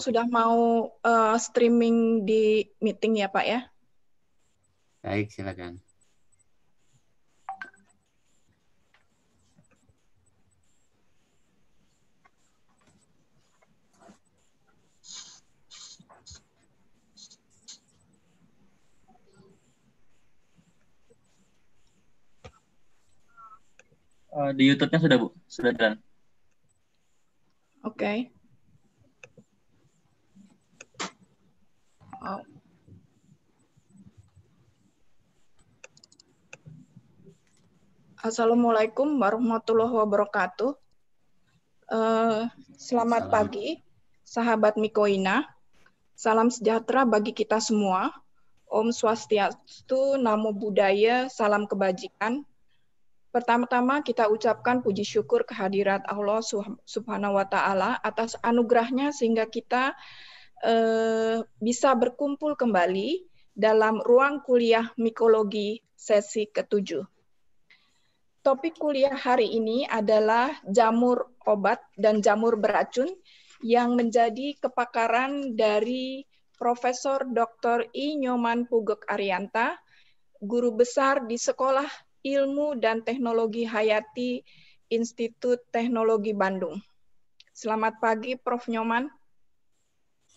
sudah mau uh, streaming di meeting ya Pak ya. Baik, silakan. Uh, di YouTube-nya sudah Bu, sudah jalan. Oke. Okay. Oh. Assalamualaikum warahmatullahi wabarakatuh. Uh, selamat Salam. pagi, sahabat Mikoina. Salam sejahtera bagi kita semua. Om Swastiastu, Namo Buddhaya, Salam Kebajikan. Pertama-tama kita ucapkan puji syukur kehadirat Allah Subhanahu wa taala atas anugerahnya sehingga kita eh, bisa berkumpul kembali dalam ruang kuliah mikologi sesi ketujuh. Topik kuliah hari ini adalah jamur obat dan jamur beracun yang menjadi kepakaran dari Profesor Dr. I. Nyoman Pugok Arianta, guru besar di Sekolah Ilmu dan Teknologi Hayati Institut Teknologi Bandung. Selamat pagi, Prof. Nyoman.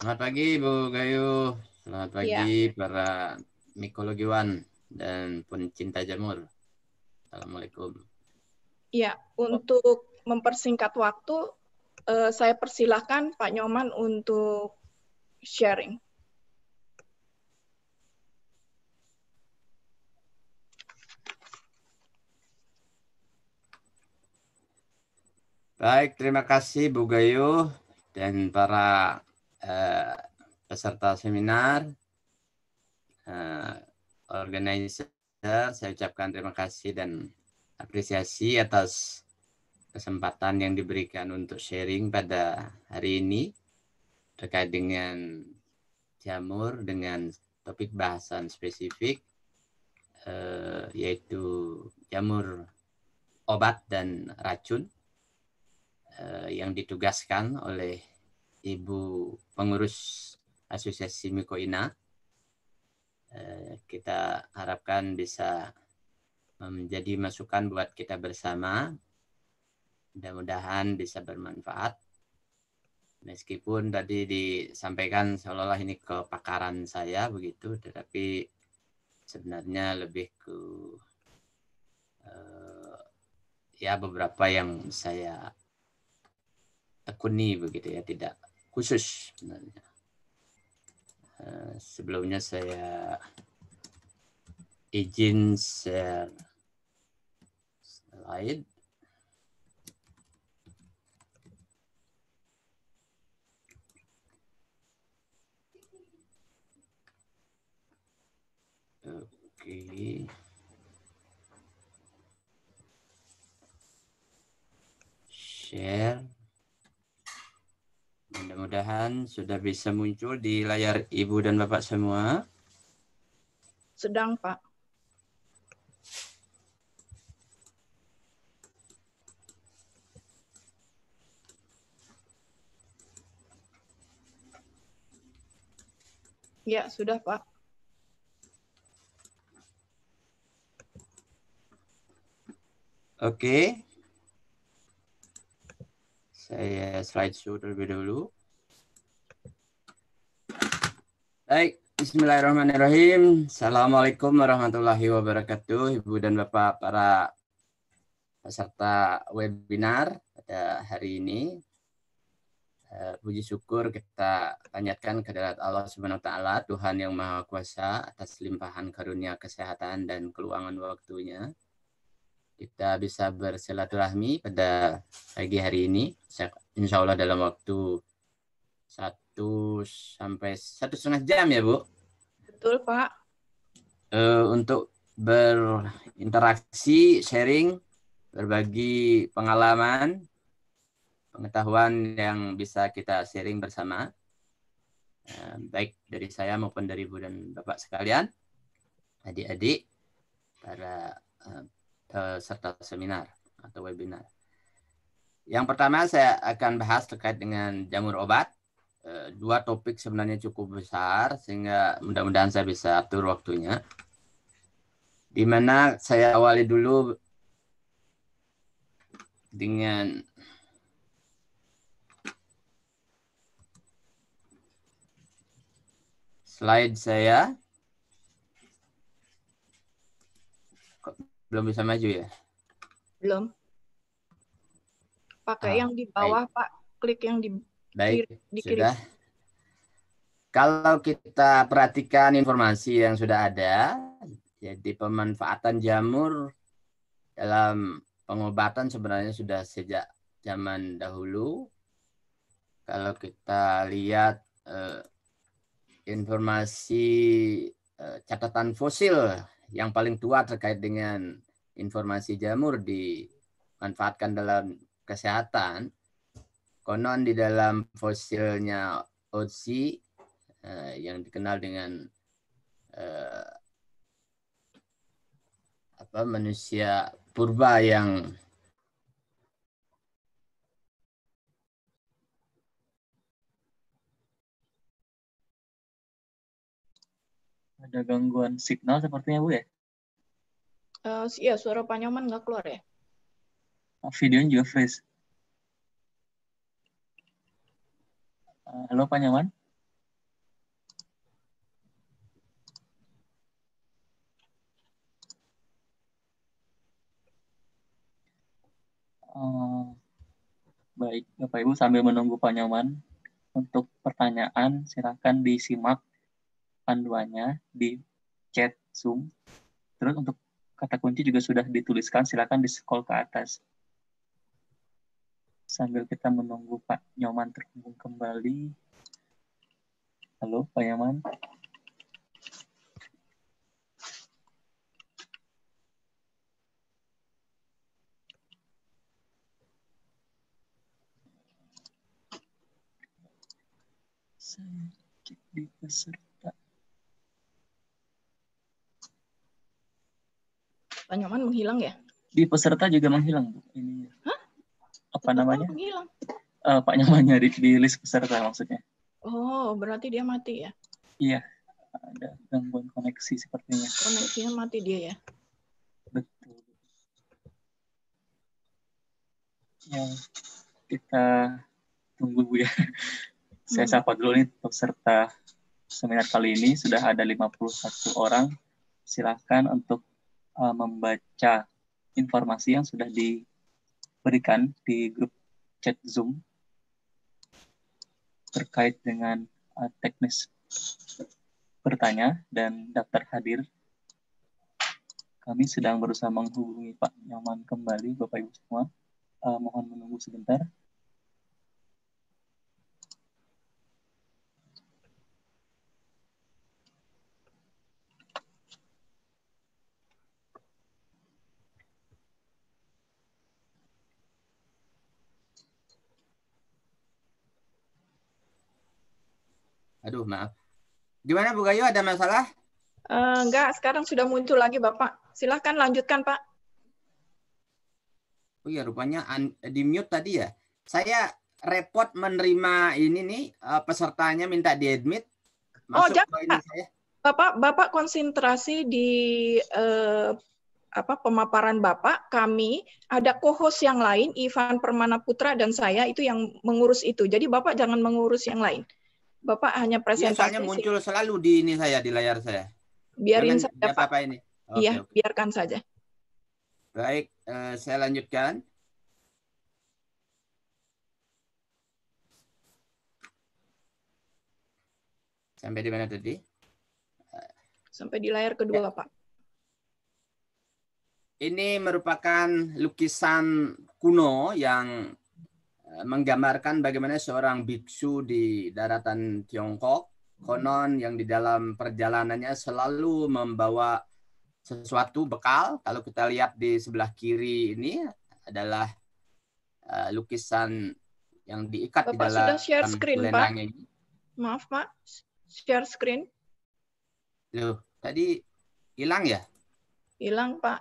Selamat pagi, Bu Gayu. Selamat pagi ya. para mikologiwan dan pencinta jamur. Assalamualaikum. Ya, untuk mempersingkat waktu, eh, saya persilahkan Pak Nyoman untuk sharing. Baik, terima kasih Bu Gayu dan para uh, peserta seminar, uh, organizer. Saya ucapkan terima kasih dan apresiasi atas kesempatan yang diberikan untuk sharing pada hari ini terkait dengan jamur dengan topik bahasan spesifik uh, yaitu jamur obat dan racun yang ditugaskan oleh Ibu pengurus Asosiasi Mikoina. Uh, kita harapkan bisa menjadi masukan buat kita bersama. Mudah-mudahan bisa bermanfaat. Meskipun tadi disampaikan seolah-olah ini kepakaran saya begitu, tetapi sebenarnya lebih ke uh, ya beberapa yang saya tekuni begitu ya tidak khusus sebenarnya uh, sebelumnya saya izin share slide Oke. Share. Mudah-mudahan sudah bisa muncul di layar Ibu dan Bapak semua. Sedang, Pak. Ya, sudah, Pak. Oke. Saya slideshow terlebih dahulu. Baik, Bismillahirrahmanirrahim. Assalamualaikum warahmatullahi wabarakatuh, Ibu dan Bapak para peserta webinar pada hari ini. Eh, puji syukur kita panjatkan kehadirat Allah Subhanahu wa taala, Tuhan yang Maha Kuasa atas limpahan karunia kesehatan dan keluangan waktunya kita bisa bersilaturahmi pada pagi hari ini. Insya Allah dalam waktu satu sampai satu setengah jam ya Bu. Betul Pak. Uh, untuk berinteraksi, sharing, berbagi pengalaman, pengetahuan yang bisa kita sharing bersama. Uh, baik dari saya maupun dari Ibu dan Bapak sekalian, adik-adik, para uh, peserta seminar atau webinar. Yang pertama saya akan bahas terkait dengan jamur obat. eh, dua topik sebenarnya cukup besar sehingga mudah-mudahan saya bisa atur waktunya. Di mana saya awali dulu dengan slide saya. Belum bisa maju ya? Belum. Pakai Ah, yang di bawah, Pak. Klik yang di Baik, di kiri. sudah. Kalau kita perhatikan informasi yang sudah ada, jadi pemanfaatan jamur dalam pengobatan sebenarnya sudah sejak zaman dahulu. Kalau kita lihat eh, informasi eh, catatan fosil yang paling tua terkait dengan informasi jamur dimanfaatkan dalam kesehatan, konon di dalam fosilnya Otzi eh, yang dikenal dengan eh, apa manusia purba yang Ada gangguan signal sepertinya Bu ya. Eh, iya, suara Pak Nyoman nggak keluar ya? Videonya juga freeze. Eh, Halo Pak Nyaman. Eh, baik, Bapak Ibu sambil menunggu Pak Nyaman untuk pertanyaan silakan disimak panduannya di chat Zoom. Terus untuk kata kunci juga sudah dituliskan, silakan di scroll ke atas. Sambil kita menunggu Pak Nyoman terhubung kembali. Halo Pak Nyoman. Saya cek di peserta. Pak Nyoman menghilang ya? Di peserta juga menghilang. Ini apa Tetap namanya? Menghilang. Eh, Pak Nyomannya di, di list peserta maksudnya. Oh, berarti dia mati ya? Iya, ada gangguan koneksi sepertinya. Koneksinya mati dia ya? Betul. Ya, kita tunggu Bu ya. Saya Hmm. sapa dulu nih peserta seminar kali ini. Sudah ada 51 orang. Silakan untuk uh, membaca informasi yang sudah diberikan di grup chat Zoom terkait dengan uh, teknis bertanya dan daftar hadir. Kami sedang berusaha menghubungi Pak Nyaman kembali, Bapak Ibu semua. Uh, mohon menunggu sebentar. Aduh maaf. Gimana Bu Gayu ada masalah? Eh, enggak, sekarang sudah muncul lagi Bapak. Silahkan lanjutkan Pak. Oh iya rupanya di mute tadi ya. Saya repot menerima ini nih eh, pesertanya minta diadmit. Oh, Masuk jangan, ke ini Pak. saya. Bapak, Bapak konsentrasi di eh, apa pemaparan Bapak. Kami ada co-host yang lain, Ivan Permana Putra dan saya itu yang mengurus itu. Jadi Bapak jangan mengurus yang lain. Bapak hanya Iya, presentasi. soalnya muncul selalu di ini saya di layar saya. Biarin Jangan saja Pak. apa-apa ini. Iya, oke. biarkan saja. Baik, eh, saya lanjutkan. Sampai di mana tadi? Sampai di layar kedua Ya. Bapak. Ini merupakan lukisan kuno yang menggambarkan bagaimana seorang biksu di daratan Tiongkok konon yang di dalam perjalanannya selalu membawa sesuatu bekal. Kalau kita lihat di sebelah kiri ini adalah eh, lukisan yang diikat di Bapak dalam sudah share screen, Pak? ini. Maaf Pak, share screen. Loh, tadi hilang ya? Hilang Pak.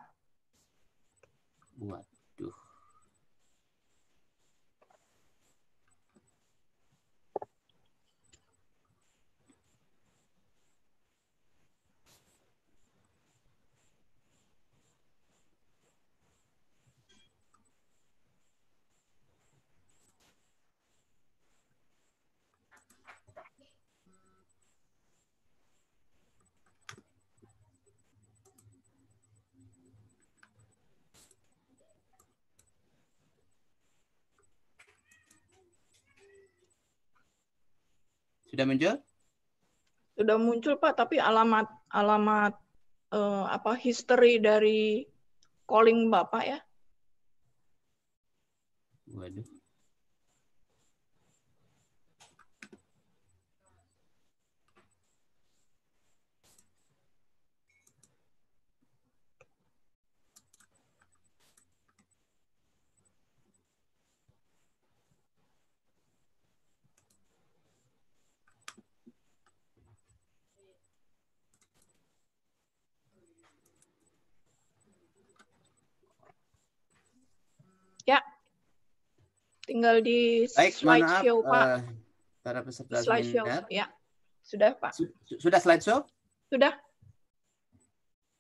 Waduh. Sudah muncul? Sudah muncul Pak, tapi alamat alamat uh, apa history dari calling Bapak ya? Waduh. Ya. Tinggal di Baik, slideshow, maaf, Pak. uh, para peserta slideshow. Ya. Sudah, Pak. Sudah slideshow? Sudah.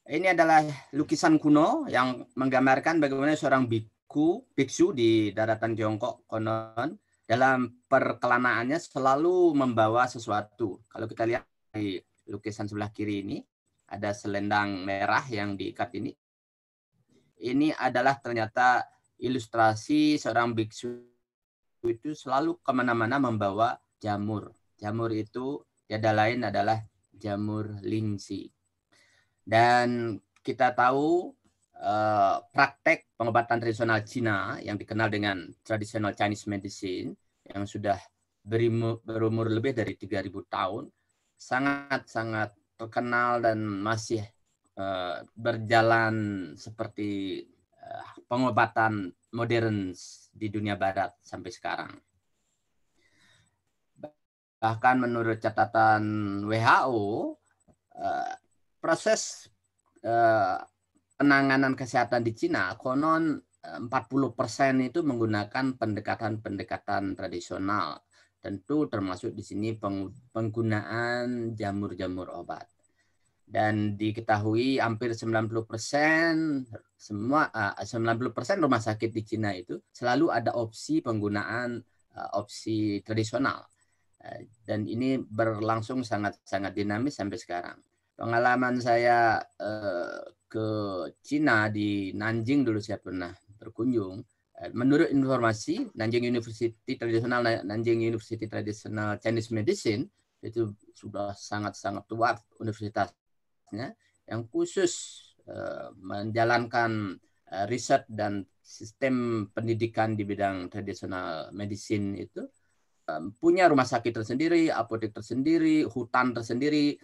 Ini adalah lukisan kuno yang menggambarkan bagaimana seorang biku, biksu di daratan Tiongkok konon dalam perkelanaannya selalu membawa sesuatu. Kalau kita lihat di lukisan sebelah kiri ini, ada selendang merah yang diikat ini. Ini adalah ternyata ilustrasi seorang biksu itu selalu ke mana-mana membawa jamur. Jamur itu tiada lain adalah jamur lingsi. Dan kita tahu uh, praktek pengobatan tradisional Cina yang dikenal dengan traditional Chinese medicine yang sudah berumur, lebih dari 3000 tahun sangat-sangat terkenal dan masih uh, berjalan seperti uh, pengobatan modern di dunia barat sampai sekarang. Bahkan menurut catatan WHO, uh, proses uh, penanganan kesehatan di Cina konon 40% itu menggunakan pendekatan-pendekatan tradisional. Tentu termasuk di sini penggunaan jamur-jamur obat. Dan diketahui hampir 90% semua uh, 90% rumah sakit di Cina itu selalu ada opsi penggunaan uh, opsi tradisional. Uh, dan ini berlangsung sangat-sangat dinamis sampai sekarang pengalaman saya ke Cina di Nanjing dulu saya pernah berkunjung. Menurut informasi Nanjing University tradisional Nanjing University Traditional Chinese Medicine itu sudah sangat-sangat tua universitasnya yang khusus uh, menjalankan uh, riset dan sistem pendidikan di bidang tradisional medicine itu um, punya rumah sakit tersendiri, apotek tersendiri, hutan tersendiri,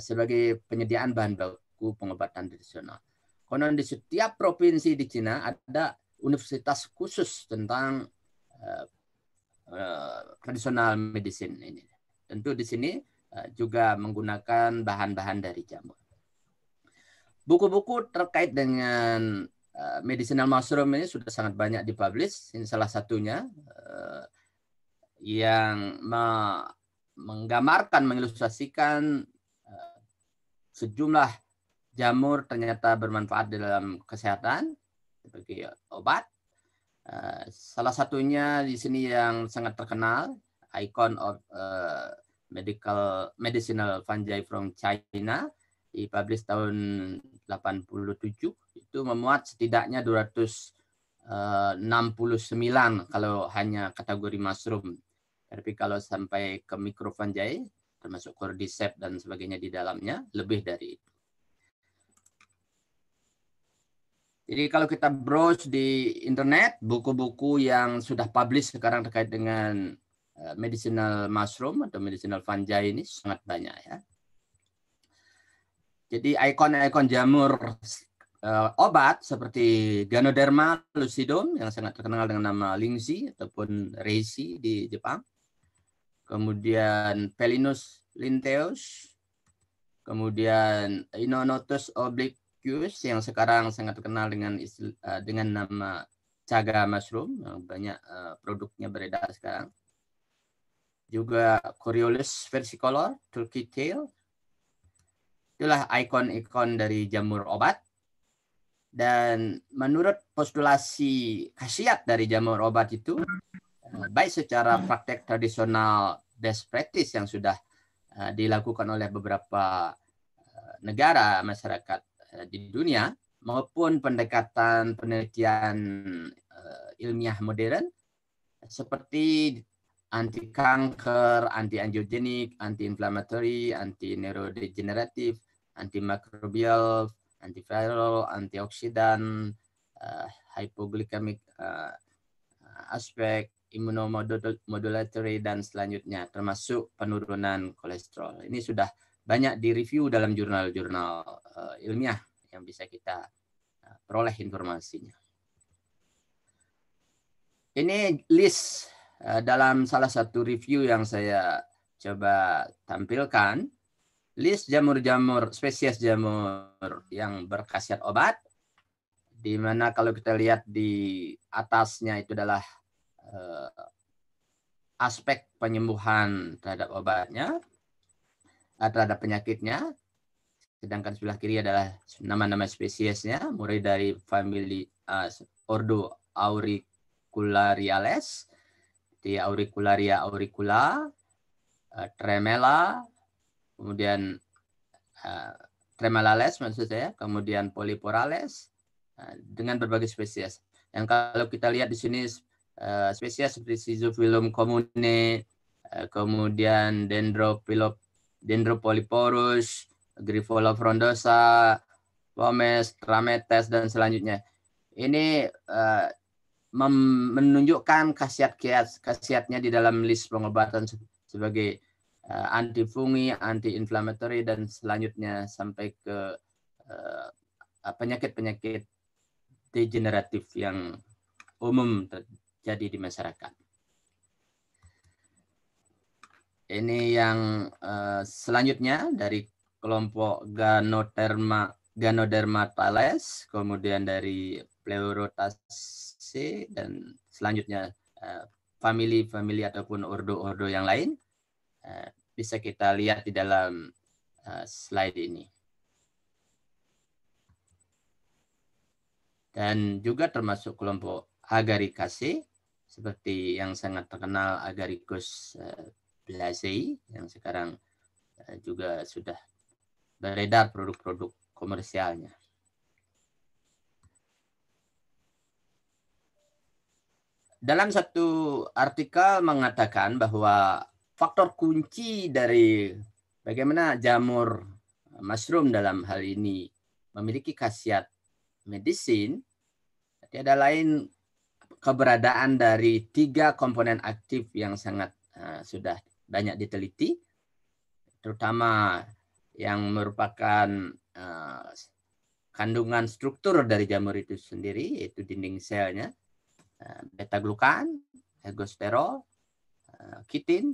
sebagai penyediaan bahan baku pengobatan tradisional. Konon di setiap provinsi di Cina ada universitas khusus tentang uh, uh, tradisional medicine ini. Tentu di sini uh, juga menggunakan bahan-bahan dari jamur. Buku-buku terkait dengan uh, medicinal mushroom ini sudah sangat banyak dipublish. Ini salah satunya uh, yang me menggambarkan, mengilustrasikan sejumlah jamur ternyata bermanfaat dalam kesehatan sebagai obat. Salah satunya di sini yang sangat terkenal, icon of medical medicinal fungi from China, dipublish tahun 87 itu memuat setidaknya 269 kalau hanya kategori mushroom. Tapi kalau sampai ke mikrofungi termasuk cordyceps dan sebagainya di dalamnya, lebih dari itu. Jadi kalau kita browse di internet, buku-buku yang sudah publish sekarang terkait dengan eh, medicinal mushroom atau medicinal fungi ini sangat banyak ya. Jadi ikon-ikon jamur uh, obat seperti Ganoderma lucidum yang sangat terkenal dengan nama Lingzi ataupun Reishi di Jepang kemudian Pelinus linteus, kemudian Inonotus obliquus yang sekarang sangat terkenal dengan uh, dengan nama caga mushroom, banyak uh, produknya beredar sekarang. Juga Coriolis versicolor, turkey tail. Itulah ikon-ikon dari jamur obat. Dan menurut postulasi khasiat dari jamur obat itu, Eh, baik secara praktek tradisional best practice yang sudah uh, dilakukan oleh beberapa uh, negara masyarakat di dunia maupun pendekatan penelitian ilmiah modern seperti anti kanker, anti angiogenik, anti inflammatory, anti neurodegeneratif, anti makrobial, antiviral, antioksidan, uh, hypoglycemic uh, aspek, immunomodulatory dan selanjutnya termasuk penurunan kolesterol. Ini sudah banyak direview dalam jurnal-jurnal uh, ilmiah yang bisa kita uh, peroleh informasinya. Ini list uh, dalam salah satu review yang saya coba tampilkan list jamur-jamur spesies jamur yang berkhasiat obat di mana kalau kita lihat di atasnya itu adalah uh, aspek penyembuhan terhadap obatnya, uh, terhadap penyakitnya. Sedangkan sebelah kiri adalah nama-nama spesiesnya, mulai dari family uh, ordo auriculariales, di Auricularia auricula, uh, Tremella, kemudian uh, Tremalales maksud saya, kemudian Polyporales, uh, dengan berbagai spesies. Yang kalau kita lihat di sini uh, spesies seperti Zoophilum comune, uh, kemudian Dendropilop, Dendropolyporus, Grifola frondosa, Pomes, Trametes, dan selanjutnya. Ini uh, menunjukkan khasiat khasiatnya di dalam list pengobatan sebagai uh, anti fungi, anti inflammatory dan selanjutnya sampai ke penyakit-penyakit uh, degeneratif yang umum terjadi di masyarakat. Ini yang uh, selanjutnya dari kelompok Ganoderma Ganodermatales, kemudian dari Pleurotaceae dan selanjutnya uh, family-family ataupun ordo-ordo yang lain uh, bisa kita lihat di dalam uh, slide ini. dan juga termasuk kelompok Agaricase seperti yang sangat terkenal Agaricus eh, blazei yang sekarang eh, juga sudah beredar produk-produk komersialnya. Dalam satu artikel mengatakan bahwa faktor kunci dari bagaimana jamur mushroom dalam hal ini memiliki khasiat medicine tiada lain keberadaan dari tiga komponen aktif yang sangat uh, sudah banyak diteliti, terutama yang merupakan uh, kandungan struktur dari jamur itu sendiri, yaitu dinding selnya, uh, beta-glukan, ergosterol, uh, kitin,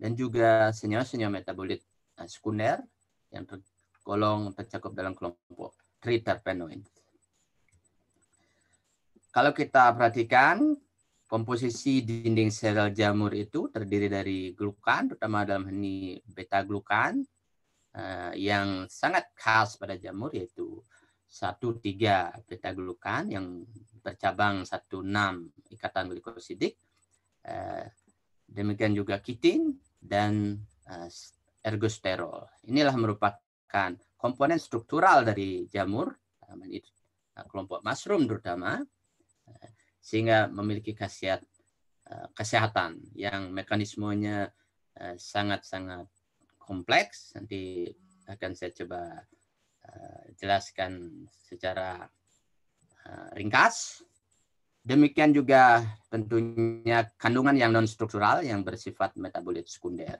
dan juga senyawa-senyawa metabolit uh, sekunder yang tergolong tercakup dalam kelompok triterpenoid. Kalau kita perhatikan komposisi dinding sel jamur itu terdiri dari glukan, terutama dalam ini beta glukan uh, yang sangat khas pada jamur yaitu satu tiga beta glukan yang bercabang satu enam ikatan glikosidik. Uh, demikian juga kitin dan uh, ergosterol. Inilah merupakan komponen struktural dari jamur, kelompok mushroom terutama, sehingga memiliki khasiat kesehatan yang mekanismenya sangat-sangat kompleks. Nanti akan saya coba jelaskan secara ringkas. Demikian juga tentunya kandungan yang non struktural yang bersifat metabolit sekunder.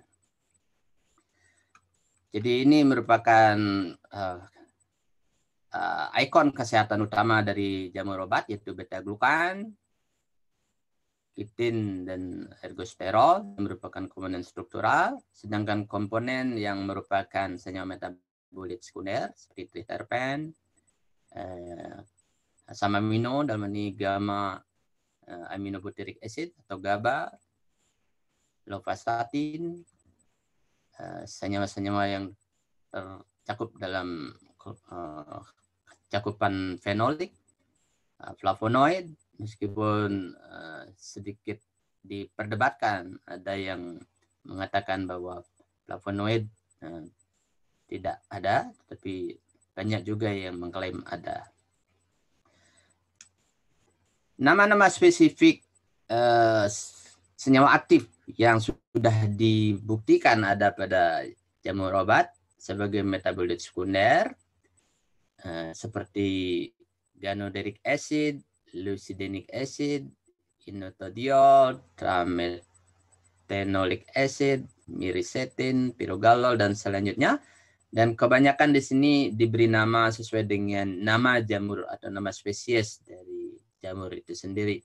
Jadi ini merupakan uh, uh, ikon kesehatan utama dari jamur obat yaitu beta glukan, kitin dan ergosterol yang merupakan komponen struktural, sedangkan komponen yang merupakan senyawa metabolit sekunder seperti triterpen, eh, asam amino dalam ini gamma eh, aminobutyric acid atau GABA, lovastatin, eh, senyawa-senyawa yang tercakup dalam uh, cakupan fenolik, flavonoid, meskipun sedikit diperdebatkan, ada yang mengatakan bahwa flavonoid tidak ada, tapi banyak juga yang mengklaim ada. Nama-nama spesifik uh, senyawa aktif yang sudah dibuktikan ada pada jamur obat sebagai metabolit sekunder uh, seperti ganoderic acid, lucidinic acid, inotodiol, tramethenolic acid, mirisetin, pirogalol dan selanjutnya. Dan kebanyakan di sini diberi nama sesuai dengan nama jamur atau nama spesies dari jamur itu sendiri.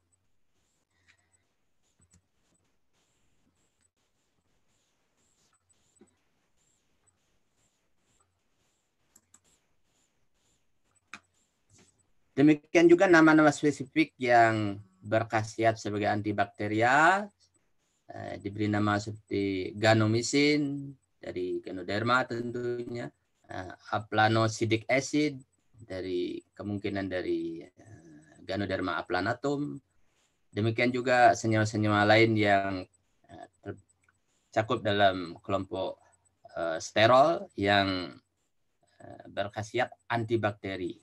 Demikian juga nama-nama spesifik yang berkhasiat sebagai antibakteria eh, diberi nama seperti ganomisin dari Ganoderma tentunya, eh, aplanosidic acid dari kemungkinan dari eh, Ganoderma aplanatum. Demikian juga senyawa-senyawa lain yang eh, tercakup dalam kelompok eh, sterol yang eh, berkhasiat antibakteri.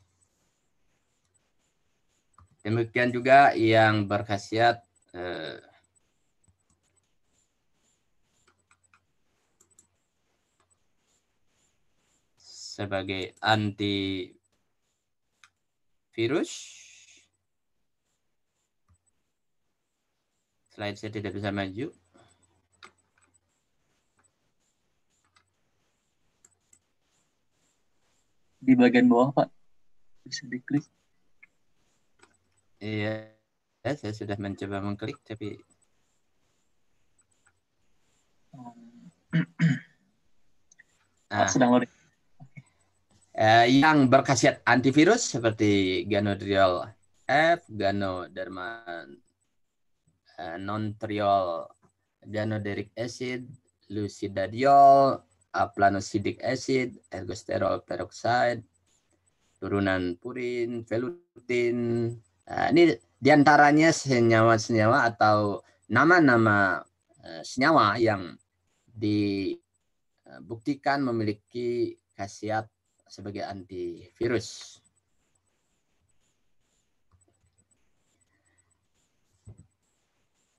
Demikian juga yang berkhasiat sebagai anti Slide saya tidak bisa maju. Di bagian bawah, Pak. Bisa diklik. Iya, ya, saya sudah mencoba mengklik tapi nah, sedang loading. Eh, yang berkhasiat antivirus seperti Ganodriol F, Ganoderma eh, non-triol ganoderic acid, lucidadiol, aplanosidic acid, ergosterol peroxide, turunan purin, velutin, Nah, ini di antaranya senyawa-senyawa atau nama-nama uh, senyawa yang dibuktikan memiliki khasiat sebagai antivirus.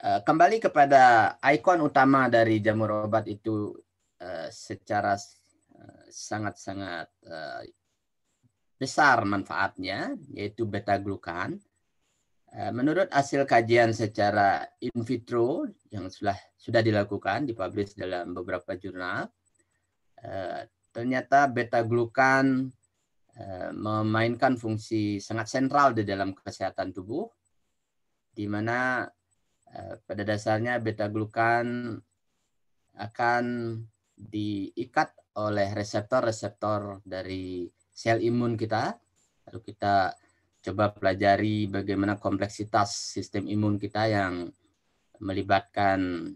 Kembali kepada ikon utama dari jamur obat itu uh, secara sangat-sangat besar manfaatnya, yaitu beta glukan Eh, menurut hasil kajian secara in vitro yang sudah sudah dilakukan, dipublish dalam beberapa jurnal, eh, ternyata beta glukan eh, memainkan fungsi sangat sentral di dalam kesehatan tubuh, di mana pada dasarnya beta glukan akan diikat oleh reseptor-reseptor dari sel imun kita, lalu kita coba pelajari bagaimana kompleksitas sistem imun kita yang melibatkan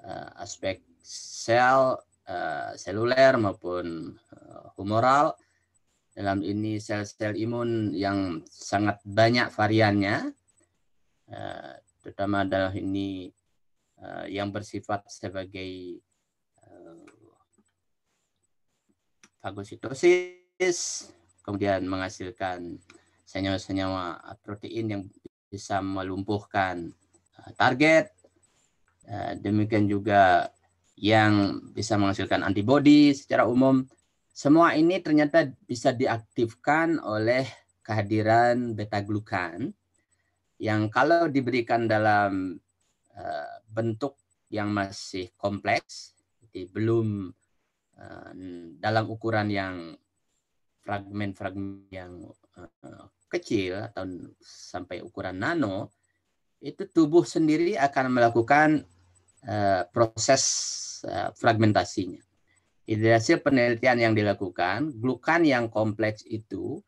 uh, aspek sel uh, seluler maupun uh, humoral. Dalam ini sel-sel imun yang sangat banyak variannya uh, terutama dalam ini uh, yang bersifat sebagai uh, fagositosis kemudian menghasilkan senyawa-senyawa protein yang bisa melumpuhkan uh, target. Uh, demikian juga yang bisa menghasilkan antibodi secara umum. Semua ini ternyata bisa diaktifkan oleh kehadiran beta glukan yang kalau diberikan dalam uh, bentuk yang masih kompleks, jadi belum dalam ukuran yang fragmen-fragmen yang kecil atau sampai ukuran nano, itu tubuh sendiri akan melakukan proses fragmentasinya. Di hasil penelitian yang dilakukan, glukan yang kompleks itu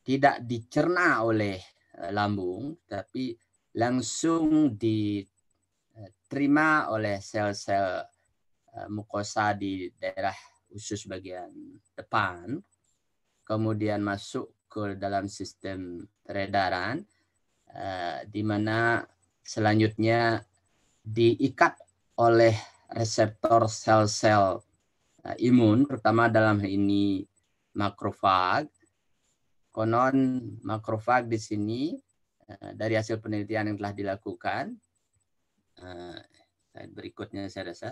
tidak dicerna oleh lambung, tapi langsung diterima oleh sel-sel uh, mukosa di daerah usus bagian depan, kemudian masuk ke dalam sistem peredaran uh, di mana selanjutnya diikat oleh reseptor sel-sel imun terutama dalam ini makrofag. Konon makrofag di sini uh, dari hasil penelitian yang telah dilakukan. Uh, slide berikutnya saya rasa.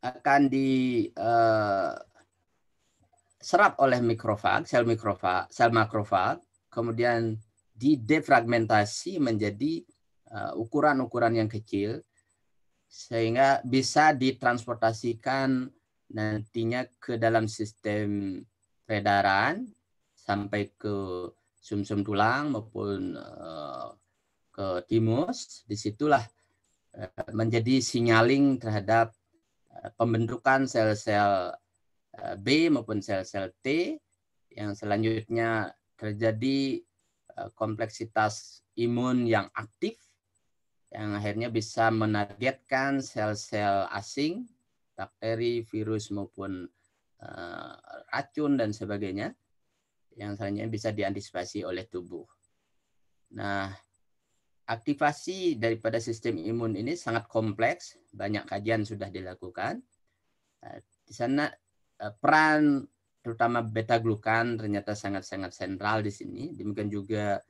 Akan di uh, serap oleh mikrofag, sel mikrofag, sel makrofag, kemudian didefragmentasi menjadi eh, ukuran-ukuran uh, yang kecil sehingga bisa ditransportasikan nantinya ke dalam sistem peredaran sampai ke sumsum -sum tulang maupun uh, ke timus di situlah uh, menjadi signaling terhadap uh, pembentukan sel-sel B maupun sel-sel T yang selanjutnya terjadi kompleksitas imun yang aktif yang akhirnya bisa menargetkan sel-sel asing, bakteri, virus maupun racun dan sebagainya yang selanjutnya bisa diantisipasi oleh tubuh. Nah, aktivasi daripada sistem imun ini sangat kompleks, banyak kajian sudah dilakukan. Uh, di sana uh, peran terutama beta glukan ternyata sangat-sangat sentral di sini. Demikian juga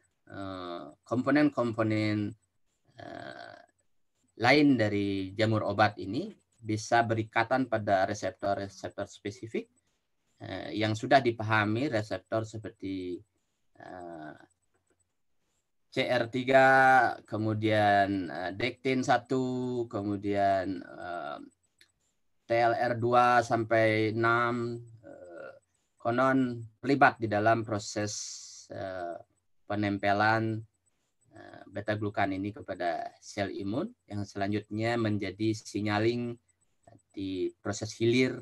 komponen-komponen lain dari jamur obat ini bisa berikatan pada reseptor-reseptor spesifik uh, yang sudah dipahami reseptor seperti eh, CR3, kemudian uh, Dektin 1, kemudian uh, TLR2 sampai 6 uh, konon terlibat di dalam proses uh, penempelan eh, beta glukan ini kepada sel imun yang selanjutnya menjadi signaling di proses hilir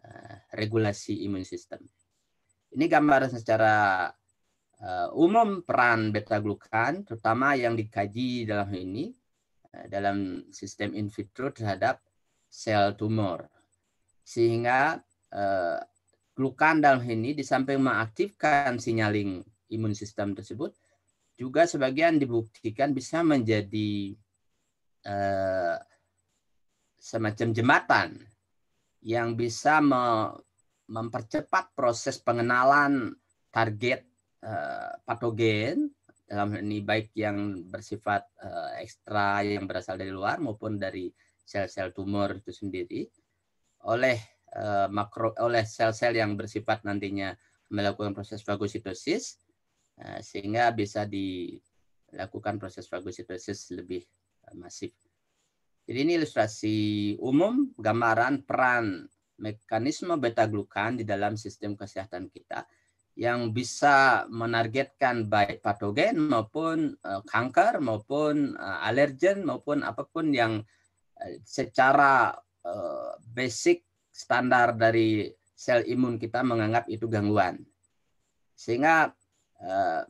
eh, regulasi imun sistem. Ini gambar secara eh, umum peran beta glukan, terutama yang dikaji dalam ini dalam sistem in vitro terhadap sel tumor. Sehingga glukan dalam ini di samping mengaktifkan signaling imun sistem tersebut juga sebagian dibuktikan bisa menjadi uh, semacam jembatan yang bisa me mempercepat proses pengenalan target uh, patogen dalam ini baik yang bersifat uh, ekstra yang berasal dari luar maupun dari sel-sel tumor itu sendiri oleh uh, makro oleh sel-sel yang bersifat nantinya melakukan proses fagositosis Eh, sehingga bisa dilakukan proses fagositosis lebih eh, masif. Jadi ini ilustrasi umum gambaran peran mekanisme beta glukan di dalam sistem kesehatan kita yang bisa menargetkan baik patogen maupun uh, kanker maupun uh, alergen maupun apa pun yang uh, secara basic standar dari sel imun kita menganggap itu gangguan. Sehingga Eh,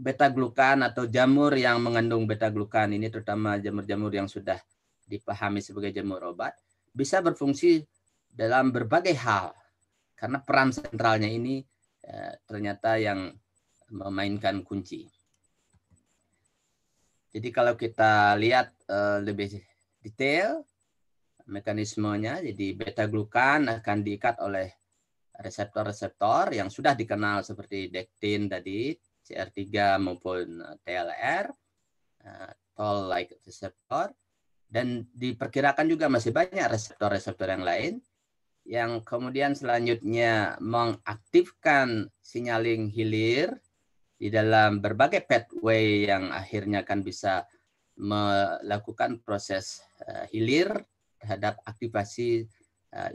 beta glukan atau jamur yang mengandung beta glukan ini terutama jamur-jamur yang sudah dipahami sebagai jamur obat bisa berfungsi dalam berbagai hal karena peran sentralnya ini eh, ternyata yang memainkan kunci. Jadi kalau kita lihat eh, lebih detail mekanismenya, jadi beta glukan akan diikat oleh reseptor-reseptor yang sudah dikenal seperti dektin tadi, CR3 maupun eh, TLR, uh, toll-like reseptor, dan diperkirakan juga masih banyak reseptor-reseptor yang lain yang kemudian selanjutnya mengaktifkan signaling hilir di dalam berbagai pathway yang akhirnya akan bisa melakukan proses uh, hilir terhadap aktivasi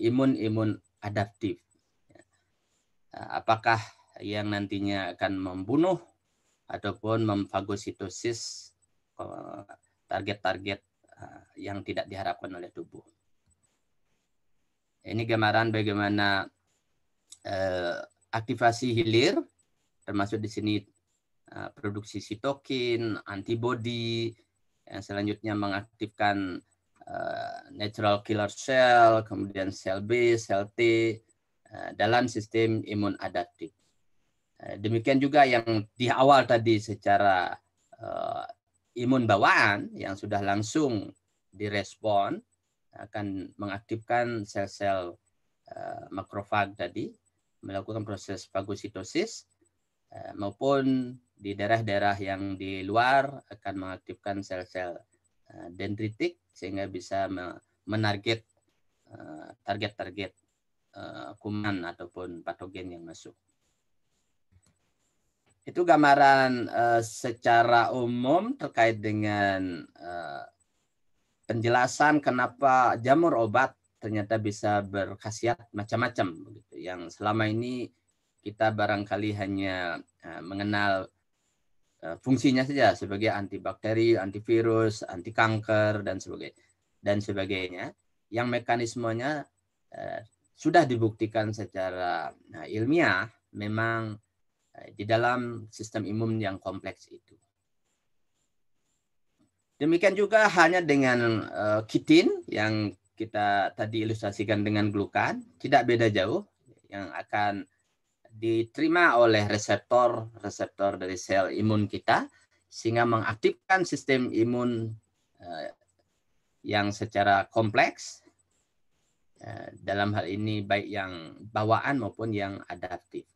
imun-imun uh, adaptif. Eh, apakah yang nantinya akan membunuh ataupun memfagositosis eh, target-target eh, yang tidak diharapkan oleh tubuh. Ini gambaran bagaimana aktivasi hilir, termasuk di sini produksi sitokin, antibody, yang selanjutnya mengaktifkan natural killer cell, kemudian sel B, sel T, Eh, dalam sistem imun adaptif. Eh, demikian juga yang di awal tadi secara uh, imun bawaan yang sudah langsung direspon akan mengaktifkan sel-sel uh, makrofag tadi melakukan proses fagositosis uh, maupun di daerah-daerah yang di luar akan mengaktifkan sel-sel uh, dendritik sehingga bisa menarget target-target kuman ataupun patogen yang masuk. Itu gambaran uh, secara umum terkait dengan uh, penjelasan kenapa jamur obat ternyata bisa berkhasiat macam-macam begitu. Yang selama ini kita barangkali hanya uh, mengenal uh, fungsinya saja sebagai antibakteri, antivirus, anti kanker dan sebagainya dan sebagainya. Yang mekanismenya uh, sudah dibuktikan secara ilmiah memang di dalam sistem imun yang kompleks itu. Demikian juga hanya dengan uh, kitin yang kita tadi ilustrasikan dengan glukan, tidak beda jauh yang akan diterima oleh reseptor-reseptor dari sel imun kita sehingga mengaktifkan sistem imun uh, yang secara kompleks uh, dalam hal ini baik yang bawaan maupun yang adaptif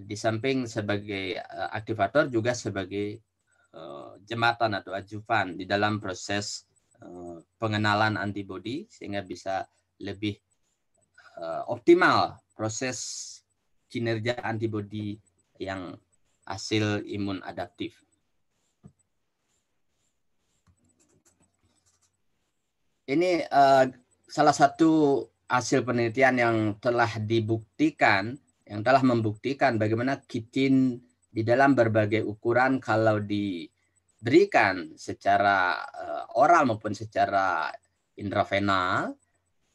di samping sebagai uh, aktivator juga sebagai uh, jembatan atau ajuvan di dalam proses uh, pengenalan antibodi sehingga bisa lebih optimal proses kinerja antibodi yang hasil imun adaptif. Ini salah satu hasil penelitian yang telah dibuktikan yang telah membuktikan bagaimana kitin di dalam berbagai ukuran kalau diberikan secara uh, oral maupun secara intravenal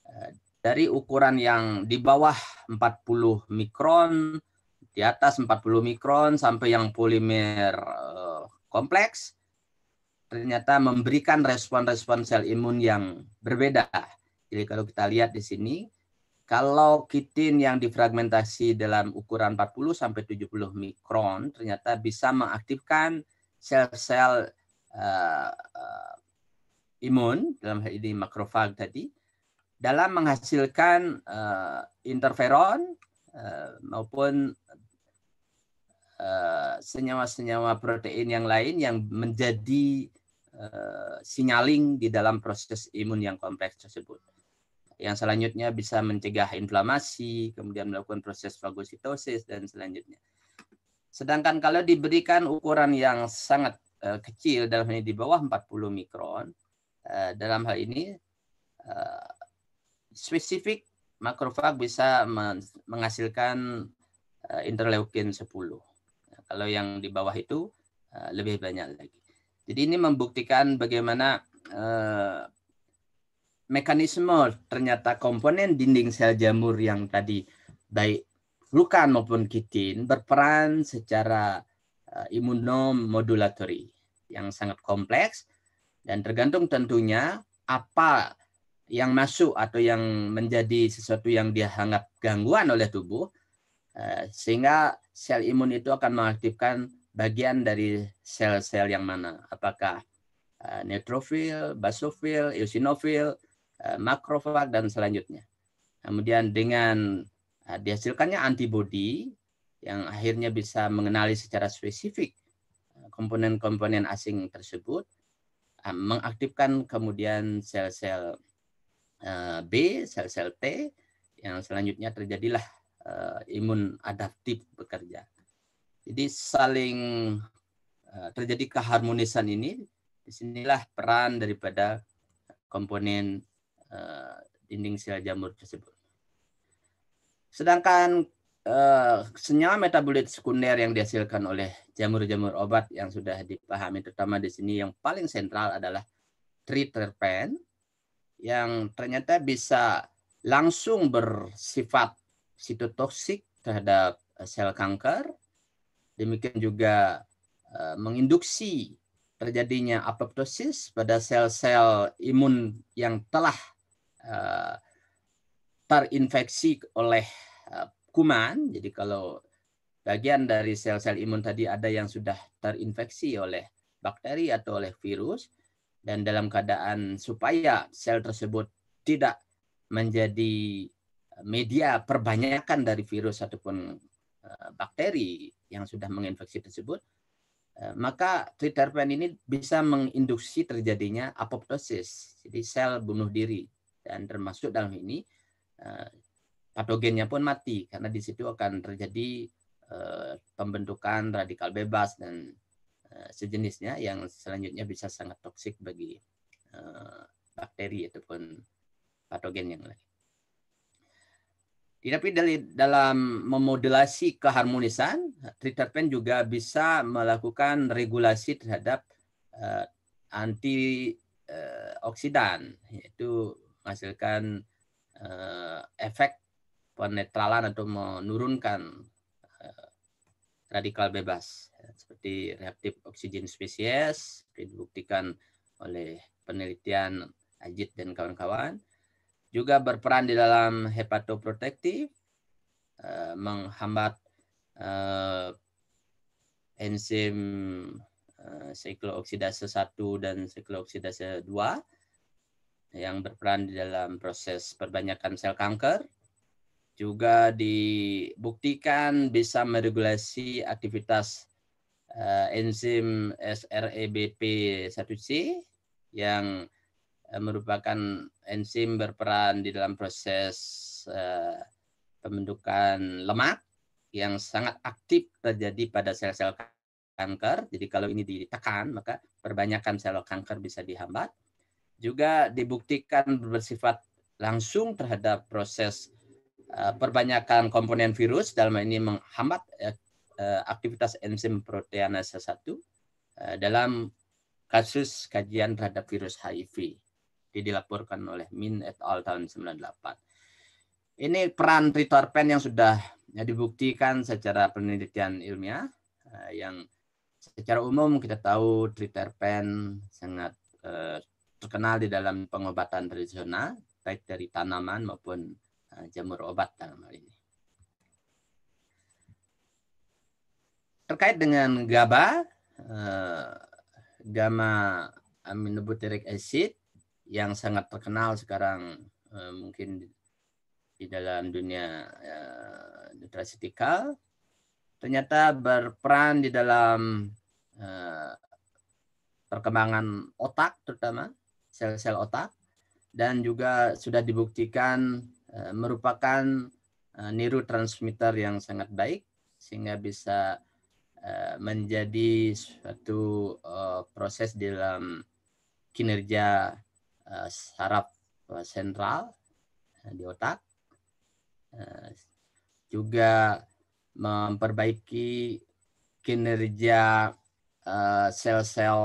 uh, dari ukuran yang di bawah 40 mikron, di atas 40 mikron sampai yang polimer uh, kompleks ternyata memberikan respon-respon sel imun yang berbeda. Jadi kalau kita lihat di sini kalau kitin yang difragmentasi dalam ukuran 40 sampai 70 mikron ternyata bisa mengaktifkan sel-sel uh, imun dalam hal ini makrofag tadi dalam menghasilkan uh, interferon uh, maupun senyawa-senyawa uh, protein yang lain yang menjadi uh, sinyaling di dalam proses imun yang kompleks tersebut yang selanjutnya bisa mencegah inflamasi, kemudian melakukan proses fagositosis dan selanjutnya. Sedangkan kalau diberikan ukuran yang sangat uh, kecil dalam ini di bawah 40 mikron, uh, dalam hal ini uh, spesifik makrofag bisa menghasilkan uh, interleukin 10. Nah, kalau yang di bawah itu uh, lebih banyak lagi. Jadi ini membuktikan bagaimana uh, mekanisme ternyata komponen dinding sel jamur yang tadi baik glukan maupun kitin berperan secara uh, imunomodulatory yang sangat kompleks dan tergantung tentunya apa yang masuk atau yang menjadi sesuatu yang dianggap gangguan oleh tubuh uh, sehingga sel imun itu akan mengaktifkan bagian dari sel-sel yang mana. Apakah uh, neutrofil, basofil, eosinofil, Eh, makrofag dan selanjutnya. Kemudian dengan eh, dihasilkannya antibodi yang akhirnya bisa mengenali secara spesifik eh, komponen-komponen asing tersebut, mengaktifkan kemudian sel-sel B, sel-sel T, yang selanjutnya terjadilah imun adaptif bekerja. Jadi saling terjadi keharmonisan ini, di sinilah peran daripada komponen uh, dinding sel jamur tersebut. Sedangkan uh, senyawa metabolit sekunder yang dihasilkan oleh jamur-jamur obat yang sudah dipahami terutama di sini yang paling sentral adalah triterpen yang ternyata bisa langsung bersifat sitotoksik terhadap eh, sel kanker. Demikian juga menginduksi terjadinya apoptosis pada sel-sel imun yang telah terinfeksi oleh uh, kuman. Jadi kalau bagian dari sel-sel imun tadi ada yang sudah terinfeksi oleh bakteri atau oleh virus dan dalam keadaan supaya sel tersebut tidak menjadi media perbanyakan dari virus ataupun bakteri yang sudah menginfeksi tersebut Eh, maka triterpen ini bisa menginduksi terjadinya apoptosis, jadi sel bunuh diri. Dan termasuk dalam ini eh, patogennya pun mati karena di situ akan terjadi eh, pembentukan radikal bebas dan sejenisnya yang selanjutnya bisa sangat toksik bagi bakteri ataupun patogen yang lain. Tapi dari dalam memodulasi keharmonisan, triterpen juga bisa melakukan regulasi terhadap uh, anti uh, oksidan, yaitu menghasilkan uh, efek penetralan atau menurunkan uh, radikal bebas. Seperti reaktif oksigen spesies dibuktikan oleh penelitian Ajit dan kawan-kawan juga berperan di dalam hepatoprotektif, uh, menghambat uh, enzim uh, siklooksidase 1 dan siklooksidase 2 yang berperan di dalam proses perbanyakan sel kanker. Juga dibuktikan bisa meregulasi aktivitas uh, enzim SREBP1C yang Eh, merupakan enzim berperan di dalam proses uh, pembentukan lemak yang sangat aktif terjadi pada sel-sel kanker. Jadi kalau ini ditekan, maka perbanyakan sel kanker bisa dihambat. Juga dibuktikan bersifat langsung terhadap proses uh, perbanyakan komponen virus dalam ini menghambat uh, aktivitas enzim proteinase 1 uh, dalam kasus kajian terhadap virus HIV dilaporkan oleh Min et al tahun 98. Ini peran tritorpen yang sudah ya, dibuktikan secara penelitian ilmiah eh, yang secara umum kita tahu triterpen sangat eh, terkenal di dalam pengobatan tradisional baik dari tanaman maupun eh, jamur obat dalam hal ini. Terkait dengan GABA, eh, gamma aminobutyric acid yang sangat terkenal sekarang uh, mungkin di, dalam dunia nutraceutical ternyata berperan di dalam perkembangan otak terutama sel-sel otak dan juga sudah dibuktikan uh, merupakan uh, neurotransmitter yang sangat baik sehingga bisa uh, menjadi suatu proses dalam kinerja saraf sentral di otak. Juga memperbaiki kinerja sel-sel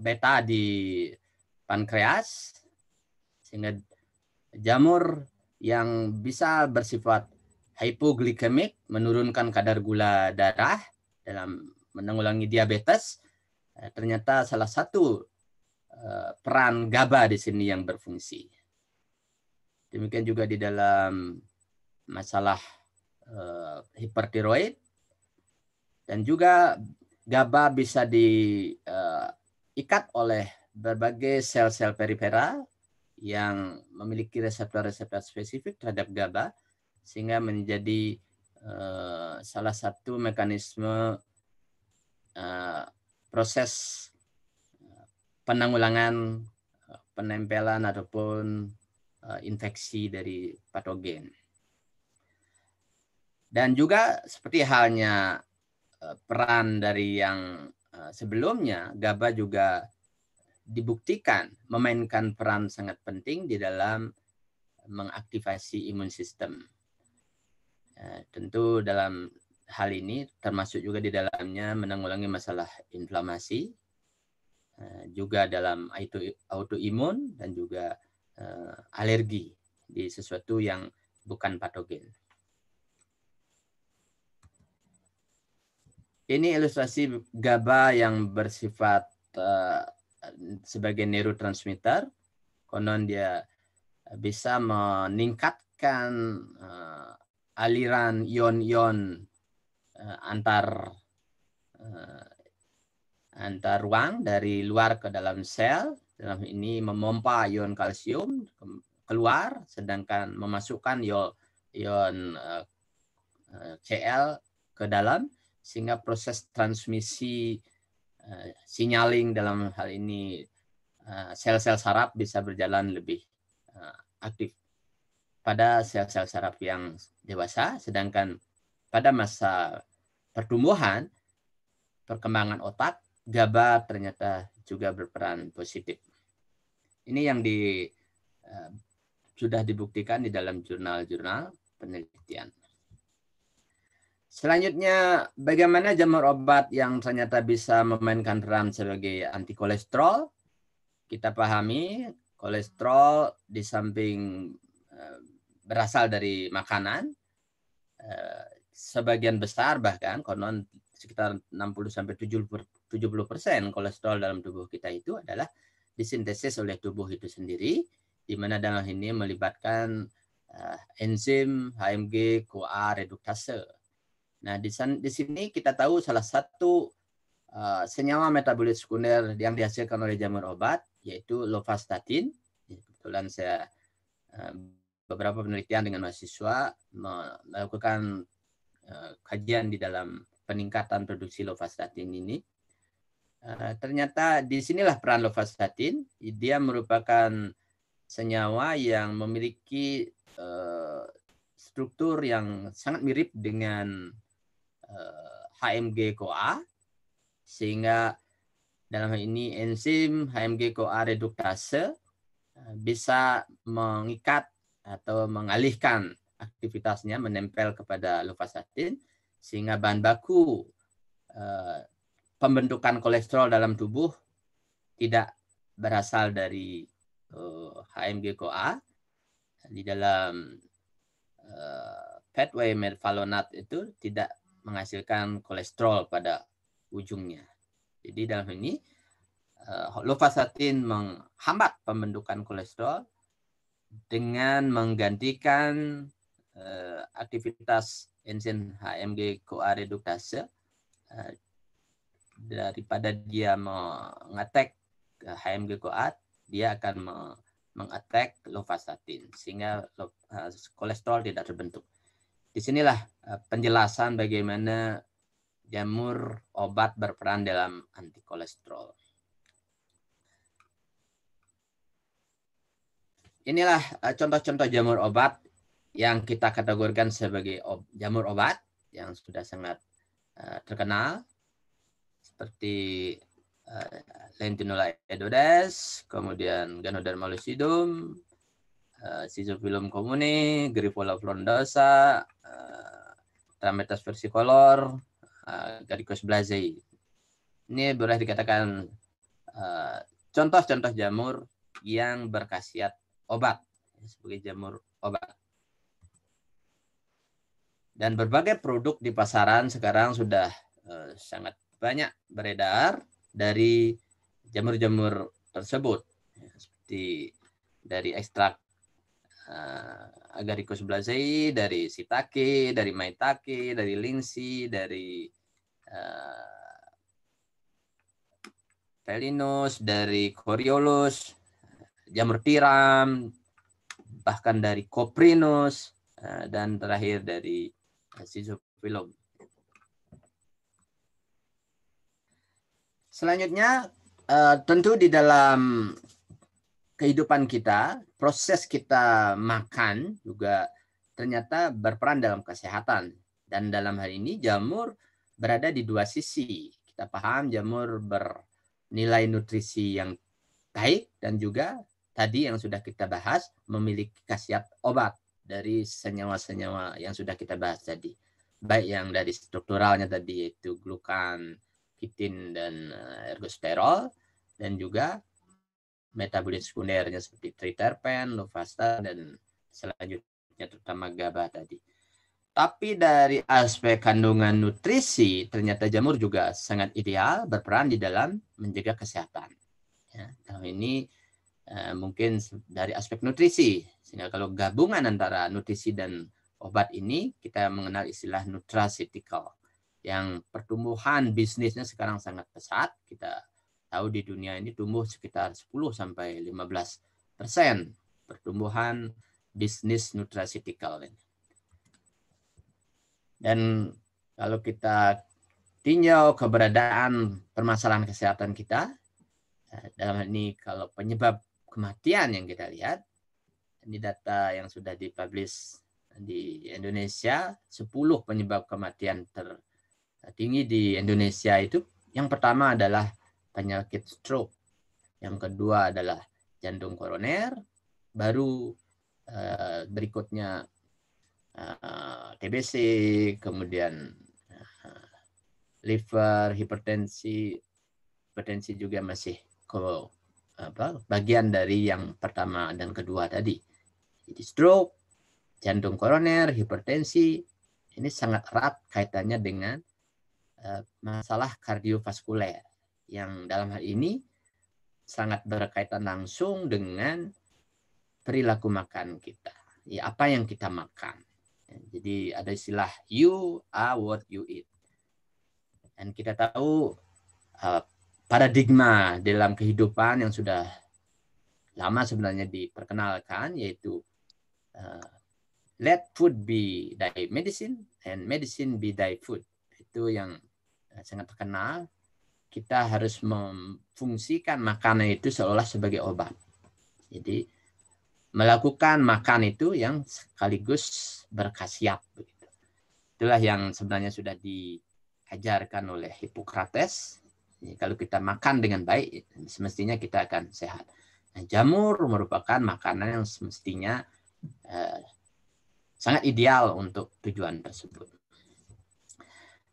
beta di pankreas sehingga jamur yang bisa bersifat hypoglikemik menurunkan kadar gula darah dalam menanggulangi diabetes ternyata salah satu Eh, peran GABA di sini yang berfungsi. Demikian juga di dalam masalah uh, hipertiroid dan juga GABA bisa uh, oleh berbagai sel-sel periferal yang memiliki reseptor-reseptor spesifik terhadap GABA sehingga menjadi uh, salah satu mekanisme uh, proses penanggulangan eh, penempelan ataupun uh, infeksi dari patogen. Dan juga seperti halnya uh, peran dari yang sebelumnya, GABA juga dibuktikan memainkan peran sangat penting di dalam mengaktifasi imun sistem. Uh, tentu dalam hal ini termasuk juga di dalamnya menanggulangi masalah inflamasi Eh, juga dalam autoimun dan juga alergi di sesuatu yang bukan patogen. Ini ilustrasi GABA yang bersifat uh, sebagai neurotransmitter. Konon dia bisa meningkatkan uh, aliran ion-ion uh, antar uh, antar ruang dari luar ke dalam sel. Dalam ini memompa ion kalsium keluar, sedangkan memasukkan ion, ion uh, Cl ke dalam sehingga proses transmisi uh, signaling dalam hal ini sel-sel uh, saraf bisa berjalan lebih uh, aktif pada sel-sel saraf yang dewasa, sedangkan pada masa pertumbuhan, perkembangan otak, GABA ternyata juga berperan positif. Ini yang di sudah dibuktikan di dalam jurnal-jurnal penelitian. Selanjutnya, bagaimana jamur obat yang ternyata bisa memainkan peran sebagai anti kolesterol? Kita pahami kolesterol di samping eh, berasal dari makanan, eh, sebagian besar bahkan konon sekitar 60 sampai 70 persen kolesterol dalam tubuh kita itu adalah disintesis oleh tubuh itu sendiri, di mana dalam ini melibatkan uh, enzim HMG CoA reduktase Nah, di, di sini kita tahu salah satu uh, senyawa metabolit sekunder yang dihasilkan oleh jamur obat yaitu lovastatin. Kebetulan saya uh, beberapa penelitian dengan mahasiswa melakukan uh, kajian di dalam peningkatan produksi lovastatin ini. Uh, ternyata di sinilah peran lovastatin. Dia merupakan senyawa yang memiliki uh, struktur yang sangat mirip dengan HMG eh, CoA sehingga dalam hal ini enzim HMG CoA reduktase eh, bisa mengikat atau mengalihkan aktivitasnya menempel kepada lovastatin sehingga bahan baku eh, pembentukan kolesterol dalam tubuh tidak berasal dari HMG CoA di dalam fatway metvalonate itu tidak menghasilkan kolesterol pada ujungnya. Jadi dalam ini uh, lovastatin menghambat pembentukan kolesterol dengan menggantikan uh, aktivitas enzim HMG CoA reduktase uh, daripada dia mengattack HMG CoA, dia akan mengattack lovastatin sehingga kolesterol tidak terbentuk. Di sinilah eh, penjelasan bagaimana jamur obat berperan dalam anti kolesterol. Inilah eh, contoh-contoh jamur obat yang kita kategorikan sebagai jamur obat yang sudah sangat eh, terkenal seperti Lentinula edodes, kemudian Ganoderma lucidum, uh, Sizofilum comune, Grifola frondosa, Trametas versicolor, uh, Garicus blazei. Ini boleh dikatakan uh, contoh-contoh uh, jamur yang berkhasiat obat sebagai jamur obat. Dan berbagai produk di pasaran sekarang sudah uh, sangat banyak beredar dari jamur-jamur tersebut seperti dari ekstrak uh, Agaricus blazei, dari Sitake, dari Maitake, dari Linsi, dari uh, Pelinus, dari Coriolus, jamur tiram, bahkan dari Coprinus, uh, dan terakhir dari uh. Selanjutnya, uh, tentu di dalam kehidupan kita, proses kita makan juga ternyata berperan dalam kesehatan. Dan dalam hal ini jamur berada di dua sisi. Kita paham jamur bernilai nutrisi yang baik dan juga tadi yang sudah kita bahas memiliki khasiat obat dari senyawa-senyawa yang sudah kita bahas tadi. Baik yang dari strukturalnya tadi yaitu glukan, kitin, dan eh, ergosterol dan juga metabolit sekundernya seperti triterpen, lovasta, dan selanjutnya terutama GABA tadi. Tapi dari aspek kandungan nutrisi, ternyata jamur juga sangat ideal berperan di dalam menjaga kesehatan. Ya, kalau ini uh, mungkin dari aspek nutrisi, sehingga kalau gabungan antara nutrisi dan obat ini, kita mengenal istilah nutraceutical, yang pertumbuhan bisnisnya sekarang sangat pesat. Kita tahu di dunia ini tumbuh sekitar 10 sampai 15 persen pertumbuhan bisnis nutraceutical ini. Dan kalau kita tinjau keberadaan permasalahan kesehatan kita. Eh, dalam hal ini kalau penyebab kematian yang kita lihat, ini data yang sudah dipublish di Indonesia, 10 penyebab kematian tertinggi di Indonesia itu yang pertama adalah penyakit stroke, yang kedua adalah jantung koroner, baru uh, berikutnya eh, TBC, kemudian uh, liver, hipertensi, hipertensi juga masih ke apa bagian dari yang pertama dan kedua tadi. Jadi stroke, jantung koroner, hipertensi ini sangat erat kaitannya dengan masalah kardiovaskuler yang dalam hal ini sangat berkaitan langsung dengan perilaku makan kita. Ya, apa yang kita makan. Ya, jadi ada istilah you are what you eat. Dan kita tahu uh, paradigma dalam kehidupan yang sudah lama sebenarnya diperkenalkan yaitu uh, let food be thy medicine and medicine be thy food. Itu yang uh, sangat terkenal kita harus memfungsikan makanan itu seolah sebagai obat. Jadi melakukan makan itu yang sekaligus berkhasiat begitu. Itulah yang sebenarnya sudah diajarkan oleh Hippocrates. Kalau kita makan dengan baik, semestinya kita akan sehat. Nah, jamur merupakan makanan yang semestinya eh, sangat ideal untuk tujuan tersebut.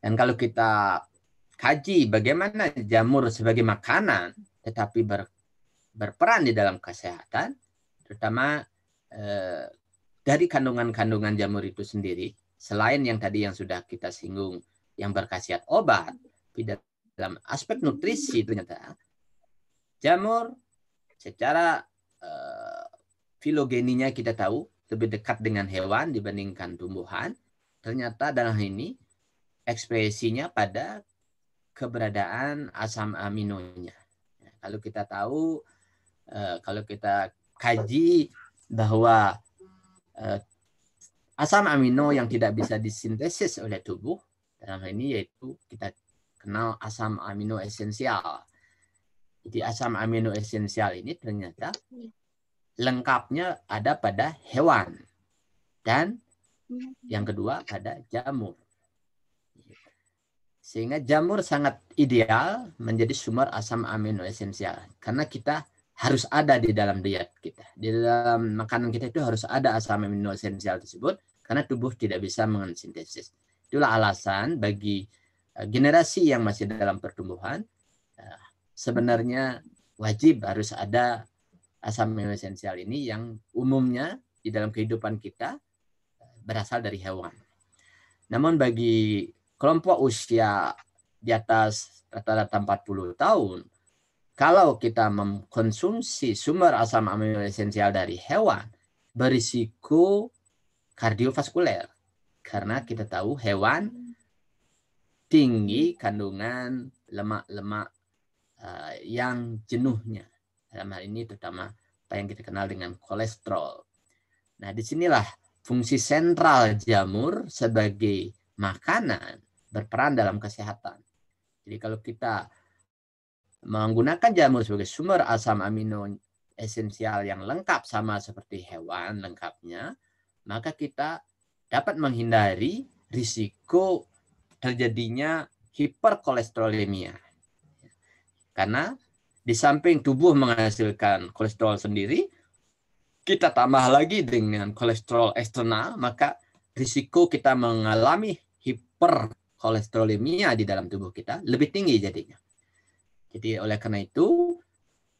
Dan kalau kita kaji bagaimana jamur sebagai makanan tetapi ber, berperan di dalam kesehatan, terutama eh, dari kandungan-kandungan jamur itu sendiri, selain yang tadi yang sudah kita singgung yang berkhasiat obat, tidak dalam aspek nutrisi ternyata jamur secara eh, filogeninya kita tahu lebih dekat dengan hewan dibandingkan tumbuhan. Ternyata dalam ini ekspresinya pada keberadaan asam aminonya. Ya, kalau kita tahu, eh, kalau kita kaji bahwa eh, asam amino yang tidak bisa disintesis oleh tubuh dalam hal ini yaitu kita kenal asam amino esensial. Jadi asam amino esensial ini ternyata lengkapnya ada pada hewan dan yang kedua pada jamur. Sehingga jamur sangat ideal menjadi sumber asam amino esensial. Karena kita harus ada di dalam diet kita. Di dalam makanan kita itu harus ada asam amino esensial tersebut karena tubuh tidak bisa mensintesis. Itulah alasan bagi eh, generasi yang masih dalam pertumbuhan eh, sebenarnya wajib harus ada asam amino esensial ini yang umumnya di dalam kehidupan kita eh, berasal dari hewan. Namun bagi kelompok usia di atas rata-rata 40 tahun, kalau kita mengkonsumsi sumber asam amino esensial dari hewan, berisiko kardiovaskuler. Karena kita tahu hewan tinggi kandungan lemak-lemak uh, yang jenuhnya. Dalam hal ini terutama apa yang kita kenal dengan kolesterol. Nah, di sinilah fungsi sentral jamur sebagai makanan berperan dalam kesehatan. Jadi kalau kita menggunakan jamur sebagai sumber asam amino esensial yang lengkap sama seperti hewan lengkapnya, maka kita dapat menghindari risiko terjadinya hiperkolesterolemia. Karena di samping tubuh menghasilkan kolesterol sendiri, kita tambah lagi dengan kolesterol eksternal, maka risiko kita mengalami hiper kolesterolemia di dalam tubuh kita lebih tinggi jadinya. Jadi oleh karena itu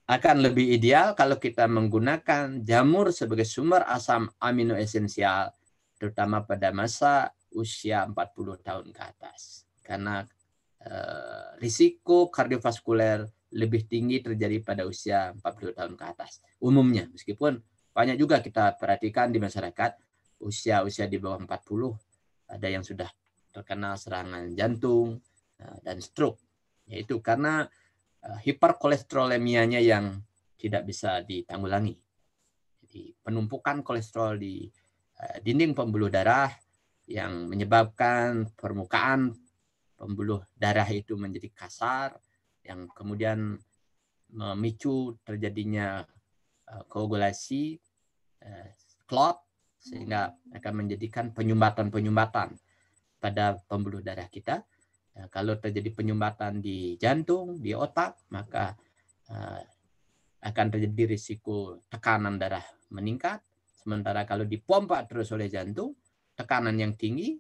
akan lebih ideal kalau kita menggunakan jamur sebagai sumber asam amino esensial terutama pada masa usia 40 tahun ke atas. Karena eh, risiko kardiovaskuler lebih tinggi terjadi pada usia 40 tahun ke atas. Umumnya, meskipun banyak juga kita perhatikan di masyarakat usia-usia di bawah 40 ada yang sudah terkena serangan jantung eh, dan stroke yaitu karena eh, hiperkolesterolemianya yang tidak bisa ditanggulangi. Jadi penumpukan kolesterol di eh, dinding pembuluh darah yang menyebabkan permukaan pembuluh darah itu menjadi kasar, yang kemudian memicu terjadinya koagulasi, clot, sehingga akan menjadikan penyumbatan-penyumbatan pada pembuluh darah kita. Uh, kalau terjadi penyumbatan di jantung, di otak, maka uh, akan terjadi risiko tekanan darah meningkat. Sementara kalau dipompa terus oleh jantung, tekanan yang tinggi,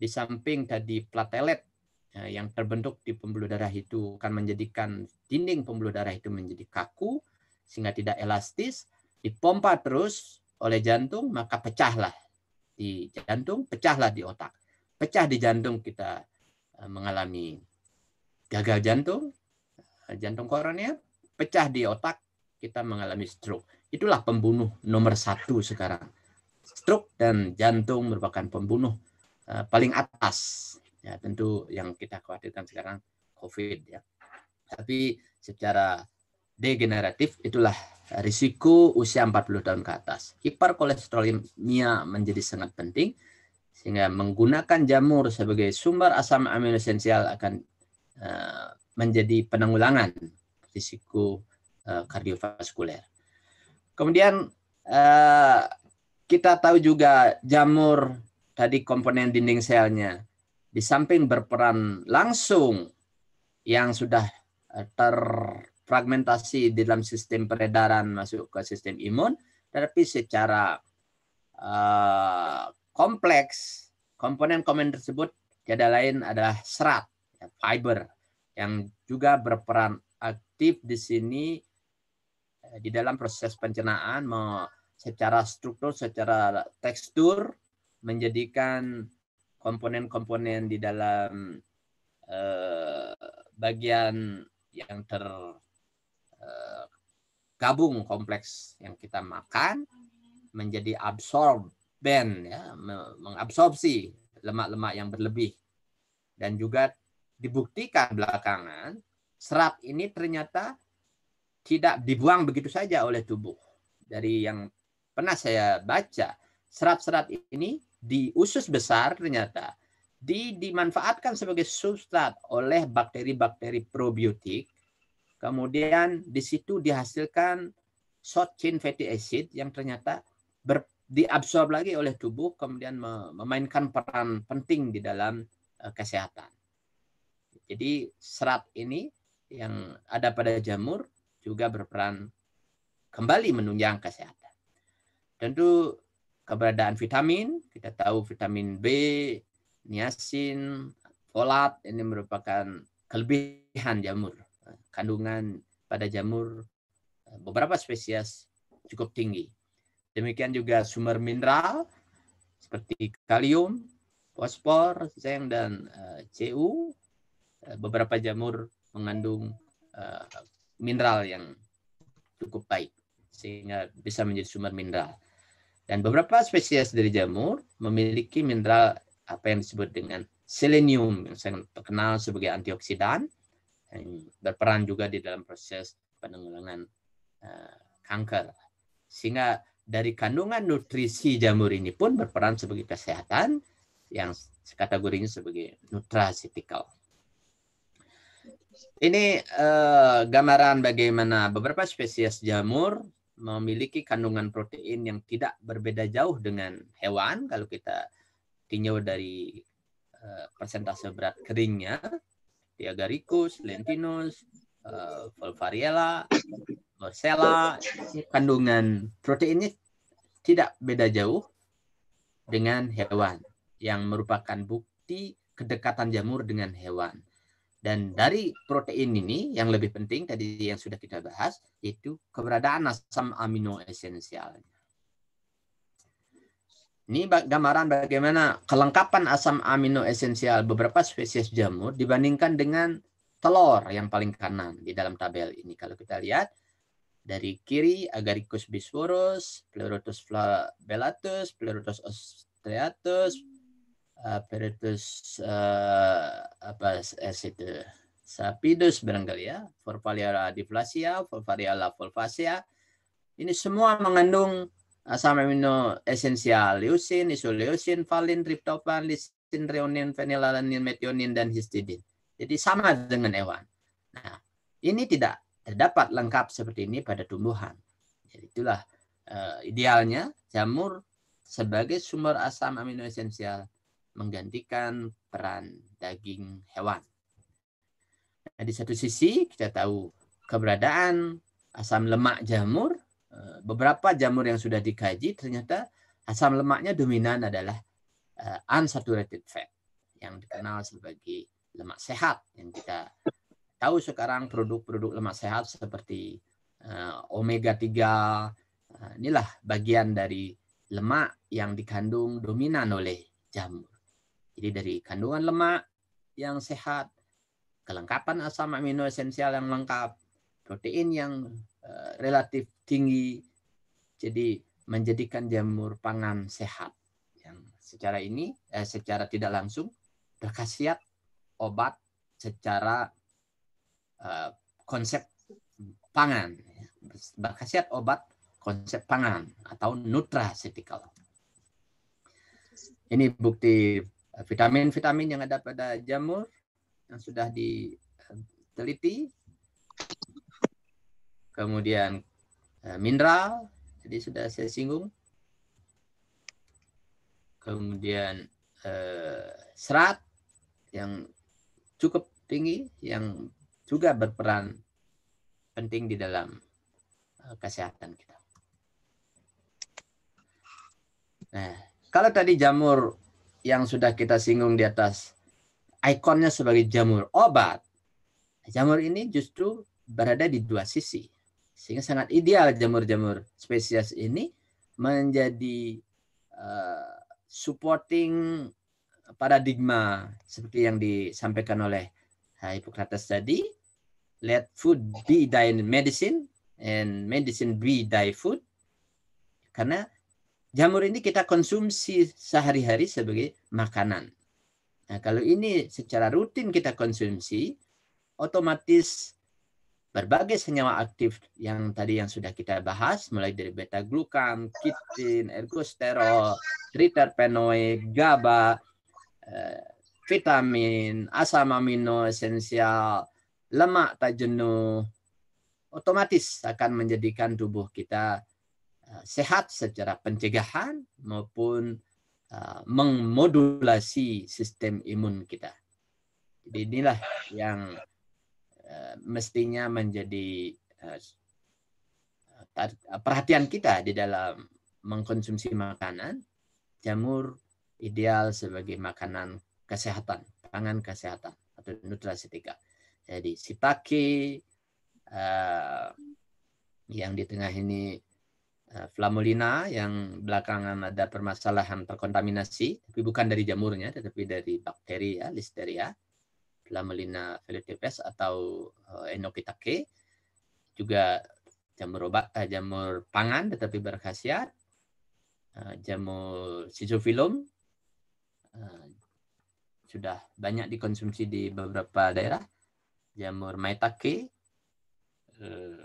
di samping tadi platelet Ya, yang terbentuk di pembuluh darah itu akan menjadikan dinding pembuluh darah itu menjadi kaku sehingga tidak elastis dipompa terus oleh jantung maka pecahlah di jantung pecahlah di otak pecah di jantung kita eh, mengalami gagal jantung eh, jantung koroner pecah di otak kita mengalami stroke itulah pembunuh nomor satu sekarang stroke dan jantung merupakan pembunuh eh, paling atas Ya, tentu yang kita khawatirkan sekarang COVID ya. Tapi secara degeneratif itulah risiko usia 40 tahun ke atas. Hiperkolesterolemia menjadi sangat penting sehingga menggunakan jamur sebagai sumber asam amino esensial akan uh, menjadi penanggulangan risiko uh, kardiovaskuler. Kemudian uh, kita tahu juga jamur tadi komponen dinding selnya di samping berperan langsung yang sudah terfragmentasi di dalam sistem peredaran masuk ke sistem imun, tetapi secara uh, kompleks. Komponen-komponen tersebut tiada lain adalah serat, ya, fiber, yang juga berperan aktif di sini eh, di dalam proses pencernaan secara struktur, secara tekstur menjadikan komponen-komponen di dalam uh, bagian yang tergabung eh, kompleks yang kita makan menjadi absorben ya mengabsorpsi lemak-lemak yang berlebih dan juga dibuktikan belakangan serat ini ternyata tidak dibuang begitu saja oleh tubuh dari yang pernah saya baca serat-serat ini di usus besar ternyata di, dimanfaatkan sebagai substrat oleh bakteri-bakteri probiotik. Kemudian di situ dihasilkan short chain fatty acid yang ternyata ber, diabsorb lagi oleh tubuh kemudian memainkan peran penting di dalam uh, kesehatan. Jadi serat ini yang ada pada jamur juga berperan kembali menunjang kesehatan. Tentu keberadaan vitamin. Kita tahu vitamin B, niacin, folat ini merupakan kelebihan jamur. Kandungan pada jamur beberapa spesies cukup tinggi. Demikian juga sumber mineral seperti kalium, fosfor, zinc dan uh, Cu. beberapa jamur mengandung uh, mineral yang cukup baik sehingga bisa menjadi sumber mineral. Dan beberapa spesies dari jamur memiliki mineral apa yang disebut dengan selenium yang sangat terkenal sebagai antioksidan yang berperan juga di dalam proses penanggulangan uh, kanker. Sehingga dari kandungan nutrisi jamur ini pun berperan sebagai kesehatan yang kategorinya sebagai nutraceutical. Ini uh, gambaran bagaimana beberapa spesies jamur memiliki kandungan protein yang tidak berbeda jauh dengan hewan kalau kita tinjau dari uh, persentase berat keringnya di agaricus, lentinus, uh, volvariella, morcella, kandungan proteinnya tidak beda jauh dengan hewan yang merupakan bukti kedekatan jamur dengan hewan. Dan dari protein ini yang lebih penting tadi yang sudah kita bahas itu keberadaan asam amino esensial. Ini gambaran bagaimana kelengkapan asam amino esensial beberapa spesies jamur dibandingkan dengan telur yang paling kanan di dalam tabel ini. Kalau kita lihat dari kiri Agaricus bisporus, Pleurotus flabellatus, Pleurotus ostreatus, uh, Peritus uh, apa es itu Sapidus barangkali ya, Forfaliara diflasia, Forfariala volvacea. Ini semua mengandung asam amino esensial, leucin, isoleucin, valin, tryptophan, reonin, fenilalanin, metionin, dan histidin. Jadi sama dengan hewan. Nah, ini tidak terdapat lengkap seperti ini pada tumbuhan. Jadi itulah uh, idealnya jamur sebagai sumber asam amino esensial menggantikan peran daging hewan. Nah, di satu sisi kita tahu keberadaan asam lemak jamur. Eh, beberapa jamur yang sudah dikaji ternyata asam lemaknya dominan adalah uh, unsaturated fat yang dikenal sebagai lemak sehat yang kita tahu sekarang produk-produk lemak sehat seperti uh, omega 3 uh, inilah bagian dari lemak yang dikandung dominan oleh jamur. Jadi dari kandungan lemak yang sehat, kelengkapan asam amino esensial yang lengkap, protein yang uh, relatif tinggi, jadi menjadikan jamur pangan sehat yang secara ini eh, secara tidak langsung berkhasiat obat secara uh, konsep pangan berkhasiat obat konsep pangan atau nutraceutical. Ini bukti eh, vitamin-vitamin yang ada pada jamur yang sudah diteliti. Kemudian eh, mineral, jadi sudah saya singgung. Kemudian serat yang cukup tinggi yang juga berperan penting di dalam eh, kesehatan kita. Nah, kalau tadi jamur yang sudah kita singgung di atas, ikonnya sebagai jamur obat, jamur ini justru berada di dua sisi. Sehingga sangat ideal jamur-jamur spesies ini menjadi uh, supporting paradigma seperti yang disampaikan oleh Hippocrates tadi, let food be thy medicine and medicine be thy food. Karena jamur ini kita konsumsi sehari-hari sebagai makanan. Nah, kalau ini secara rutin kita konsumsi, otomatis berbagai senyawa aktif yang tadi yang sudah kita bahas, mulai dari beta glukan, kitin, ergosterol, triterpenoid, GABA, Eh, vitamin, asam amino esensial, lemak tak jenuh, otomatis akan menjadikan tubuh kita eh, sehat secara pencegahan maupun uh, memodulasi sistem imun kita. Jadi inilah yang uh, mestinya menjadi perhatian kita di dalam mengkonsumsi makanan. Jamur ideal sebagai makanan kesehatan, pangan kesehatan atau nutraseutika. Jadi sitake uh, yang di tengah ini uh, flamulina yang belakangan ada permasalahan terkontaminasi, tapi bukan dari jamurnya, tetapi dari bakteri ya, listeria, flamulina velutipes atau uh, enokitake, juga jamur obat, uh, jamur pangan tetapi berkhasiat, uh, jamur sizophilum Eh, sudah banyak dikonsumsi di beberapa daerah. Jamur maitake, uh,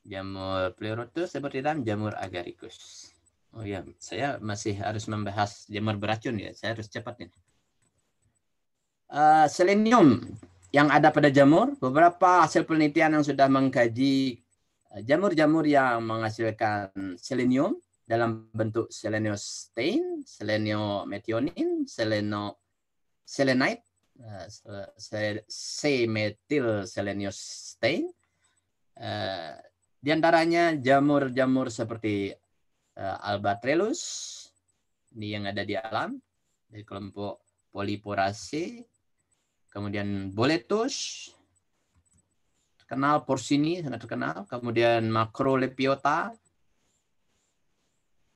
jamur pleurotus seperti dalam jamur agaricus. Oh ya, saya masih harus membahas jamur beracun ya. Saya harus cepat nih. Uh, selenium yang ada pada jamur, beberapa hasil penelitian yang sudah mengkaji jamur-jamur yang menghasilkan selenium dalam bentuk seleniostain, selenometionin, seleno selenite, eh, C-metil seleniostain. Eh, di antaranya jamur-jamur seperti uh, albatrelus, ini yang ada di alam, dari kelompok Polyporaceae, kemudian boletus, terkenal porcini, sangat terkenal, kemudian macrolepiota,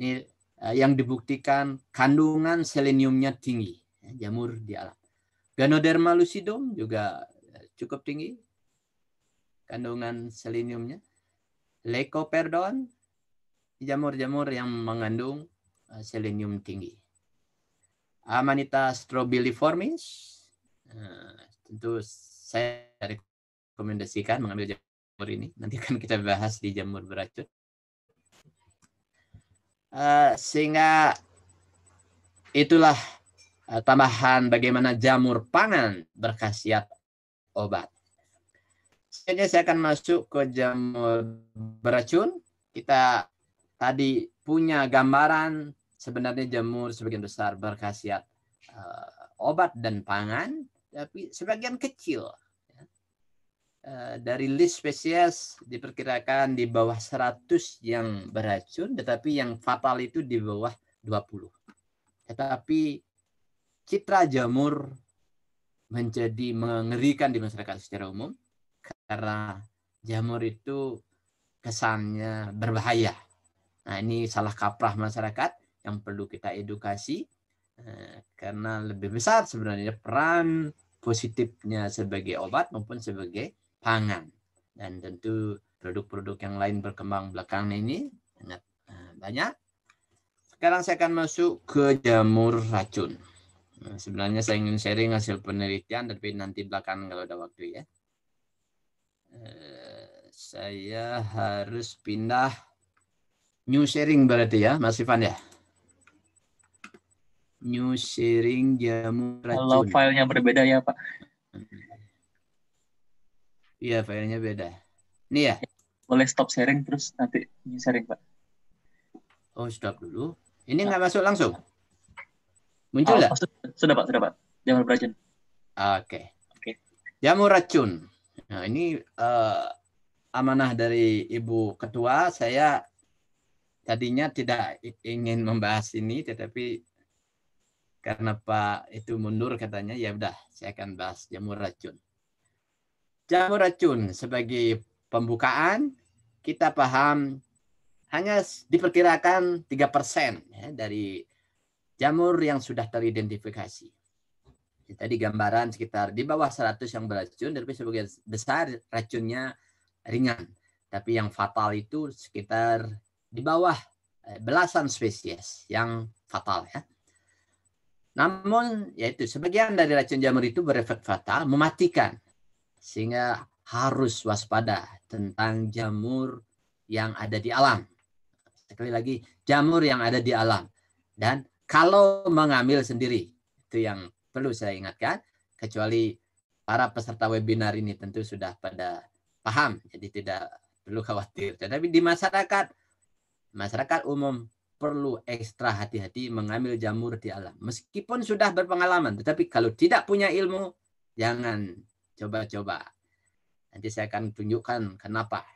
ini uh, yang dibuktikan kandungan seleniumnya tinggi, jamur di alam. Ganoderma lucidum juga eh, cukup tinggi kandungan seleniumnya. Lycoperdon, jamur-jamur yang mengandung uh, selenium tinggi. Amanita strobiliformis, uh, tentu saya rekomendasikan mengambil jamur ini. Nanti akan kita bahas di jamur beracun. Sehingga itulah tambahan bagaimana jamur pangan berkhasiat obat. Selanjutnya saya akan masuk ke jamur beracun. Kita tadi punya gambaran sebenarnya jamur sebagian besar berkhasiat uh, obat dan pangan, tapi sebagian kecil Uh, dari list spesies diperkirakan di bawah 100 yang beracun, tetapi yang fatal itu di bawah 20. Tetapi citra jamur menjadi mengerikan di masyarakat secara umum karena jamur itu kesannya berbahaya. Nah ini salah kaprah masyarakat yang perlu kita edukasi eh, karena lebih besar sebenarnya peran positifnya sebagai obat maupun sebagai pangan dan tentu produk-produk yang lain berkembang belakangan ini sangat eh, banyak sekarang saya akan masuk ke jamur racun. Nah, sebenarnya saya ingin sharing hasil penelitian, tapi nanti belakang kalau ada waktu ya. Eh, saya harus pindah new sharing berarti ya, Mas Ivan ya. New sharing jamur racun. Kalau filenya berbeda ya Pak. Iya, filenya beda. Ini ya. Boleh stop sharing terus nanti new sharing Pak. Oh, stop dulu. Ini nggak masuk langsung? Muncul nggak? Oh, sudah, Pak, sudah Pak. Jamur beracun. Oke. Oke. Jamur racun. Nah, ini uh, amanah dari Ibu Ketua. Saya tadinya tidak ingin membahas ini, tetapi karena Pak itu mundur katanya, ya udah saya akan bahas jamur racun. Jamur racun sebagai pembukaan kita paham hanya diperkirakan 3% ya, dari jamur yang sudah teridentifikasi. Tadi gambaran sekitar di bawah 100 yang beracun, tapi sebagian besar racunnya ringan. Tapi yang fatal itu sekitar di bawah eh, belasan spesies yang fatal ya. Namun yaitu sebagian dari racun jamur itu berefek fatal, mematikan. Sehingga harus waspada tentang jamur yang ada di alam sekali lagi jamur yang ada di alam dan kalau mengambil sendiri itu yang perlu saya ingatkan kecuali para peserta webinar ini tentu sudah pada paham jadi tidak perlu khawatir. Tetapi di masyarakat masyarakat umum perlu ekstra hati-hati mengambil jamur di alam. Meskipun sudah berpengalaman tetapi kalau tidak punya ilmu jangan coba-coba. Nanti saya akan tunjukkan kenapa.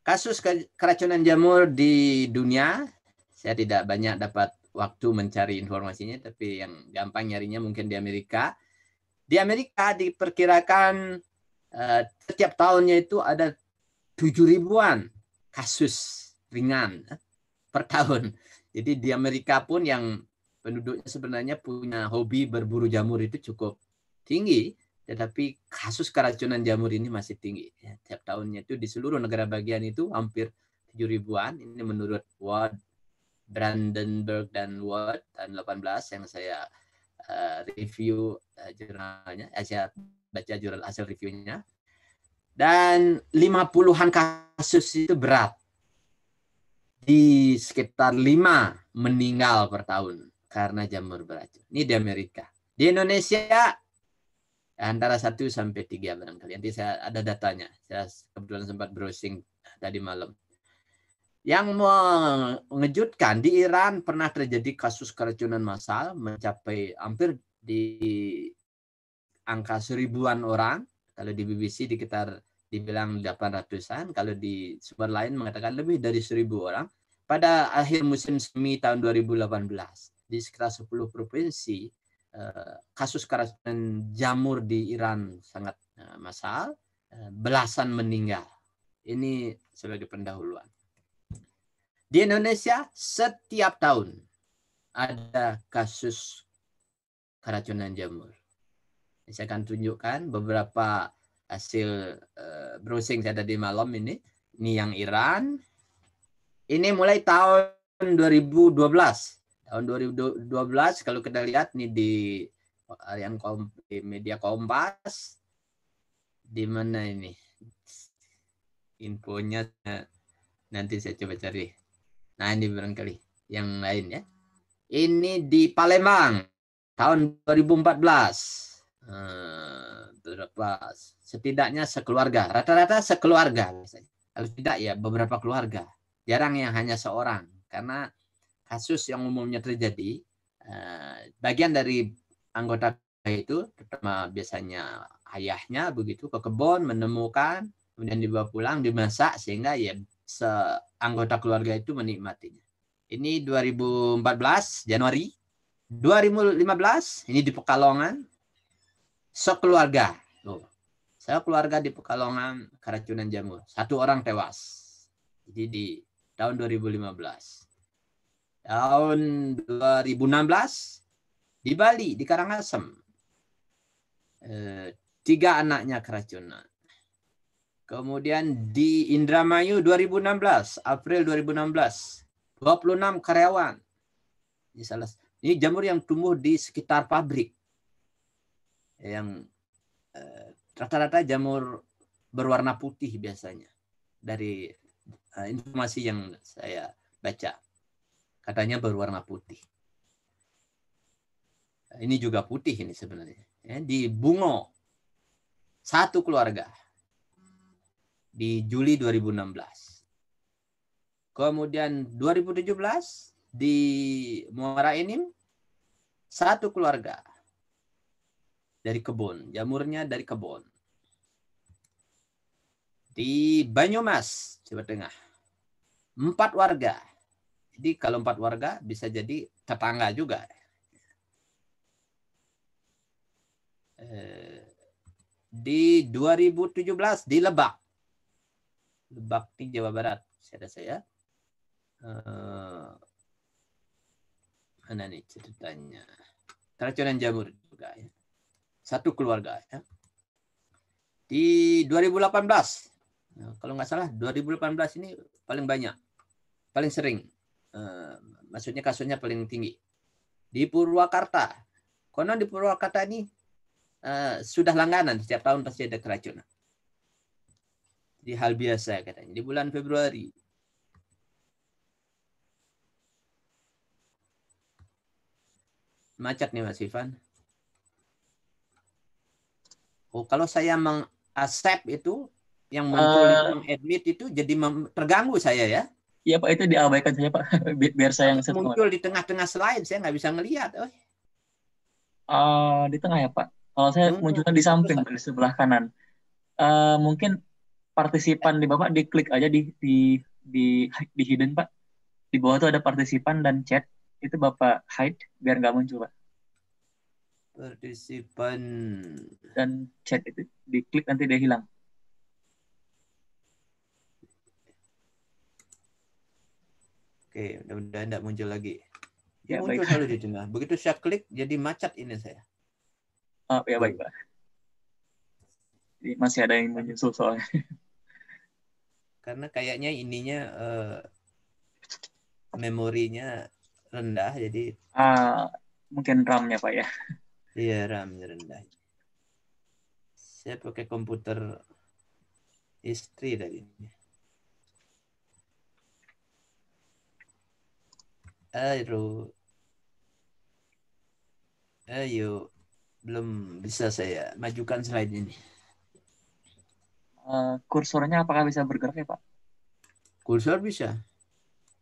Kasus keracunan jamur di dunia, saya tidak banyak dapat waktu mencari informasinya, tapi yang gampang nyarinya mungkin di Amerika. Di Amerika diperkirakan uh, setiap tahunnya itu ada tujuh ribuan kasus ringan uh, per tahun. Jadi di Amerika pun yang penduduknya sebenarnya punya hobi berburu jamur itu cukup tinggi tetapi kasus keracunan jamur ini masih tinggi. Ya, tahunnya itu di seluruh negara bagian itu hampir tujuh ribuan. Ini menurut Ward, Brandenburg dan Ward tahun 18 yang saya uh, review uh, jurnalnya, eh, saya baca jurnal hasil reviewnya. Dan lima puluhan kasus itu berat. Di sekitar lima meninggal per tahun karena jamur beracun. Ini di Amerika. Di Indonesia antara satu sampai tiga barangkali. Nanti saya ada datanya. Saya kebetulan sempat browsing tadi malam. Yang mengejutkan di Iran pernah terjadi kasus keracunan massal mencapai hampir di angka seribuan orang. Kalau di BBC di sekitar dibilang 800-an. Kalau di sumber lain mengatakan lebih dari seribu orang. Pada akhir musim semi tahun 2018 di sekitar 10 provinsi Eh, kasus keracunan jamur di Iran sangat eh, massal, eh, belasan meninggal. Ini sebagai pendahuluan. Di Indonesia setiap tahun ada kasus keracunan jamur. Saya akan tunjukkan beberapa hasil browsing saya tadi malam ini. Ini yang Iran. Ini mulai tahun 2012 tahun 2012 kalau kita lihat nih di harian media Kompas di mana ini infonya nanti saya coba cari nah ini barangkali yang lain ya Ini di Palembang tahun 2014. Hmm, berapa? Setidaknya sekeluarga. Rata-rata sekeluarga. Kalau tidak ya beberapa keluarga. Jarang yang hanya seorang. Karena kasus yang umumnya terjadi, eh, bagian dari anggota itu terutama biasanya ayahnya begitu ke kebun menemukan kemudian dibawa pulang dimasak sehingga ya seanggota keluarga itu menikmatinya. Ini 2014 Januari 2015 ini di Pekalongan sekeluarga. Tuh. Saya keluarga di Pekalongan keracunan jamur. Satu orang tewas. Jadi di tahun 2015. Tahun 2016 di Bali, di Karangasem. Eh, tiga anaknya keracunan. Kemudian di Indramayu 2016, April 2016, 26 karyawan. Ini salah ini jamur yang tumbuh di sekitar pabrik. Yang eh, rata-rata jamur berwarna putih biasanya. Dari uh, informasi yang saya baca. Katanya berwarna putih. Ini juga putih ini sebenarnya. Ya, di Bungo. Satu keluarga. Di Juli 2016. Kemudian 2017 di Muara Enim satu keluarga dari kebun, jamurnya dari kebun. Di Banyumas, Jawa Tengah, empat warga. Jadi kalau empat warga bisa jadi tetangga juga. Eh, di 2017 di Lebak. Lebak di Jawa Barat, ada saya. Eh, mana nih ceritanya? Keracunan jamur juga ya. Satu keluarga ya. Di 2018, nah, kalau nggak salah 2018 ini paling banyak, paling sering. Uh, maksudnya kasusnya paling tinggi. Di Purwakarta, konon di Purwakarta ini uh, sudah langganan setiap tahun pasti ada keracunan. Di hal biasa katanya. Di bulan Februari macet nih Mas Ivan. Oh, kalau saya mengaccept itu yang muncul uh, di admit itu jadi terganggu saya ya. Iya Pak, itu diabaikan saja Pak, biar saya yang muncul di tengah-tengah slide, saya nggak bisa ngelihat. Oh. Uh, di tengah ya Pak. Kalau saya hmm, munculnya di samping, di sebelah kanan. Uh, mungkin partisipan di Bapak diklik aja di di di di hidden Pak. Di bawah itu ada partisipan dan chat itu Bapak hide biar nggak muncul, Pak. Partisipan dan chat itu diklik nanti dia hilang. Oke, mudah-mudahan tidak muncul lagi. Dia ya, muncul baik. selalu di tengah. Begitu saya klik, jadi macet ini saya. Oh, ya baik, Pak. Jadi masih ada yang menyusul soalnya. Karena kayaknya ininya uh, memorinya rendah jadi uh, mungkin RAM-nya Pak ya. Iya, RAM-nya rendah. Saya pakai komputer istri tadi. Ayo. Ayo. Belum bisa saya majukan slide ini. Uh, kursornya apakah bisa bergerak ya Pak? Kursor bisa.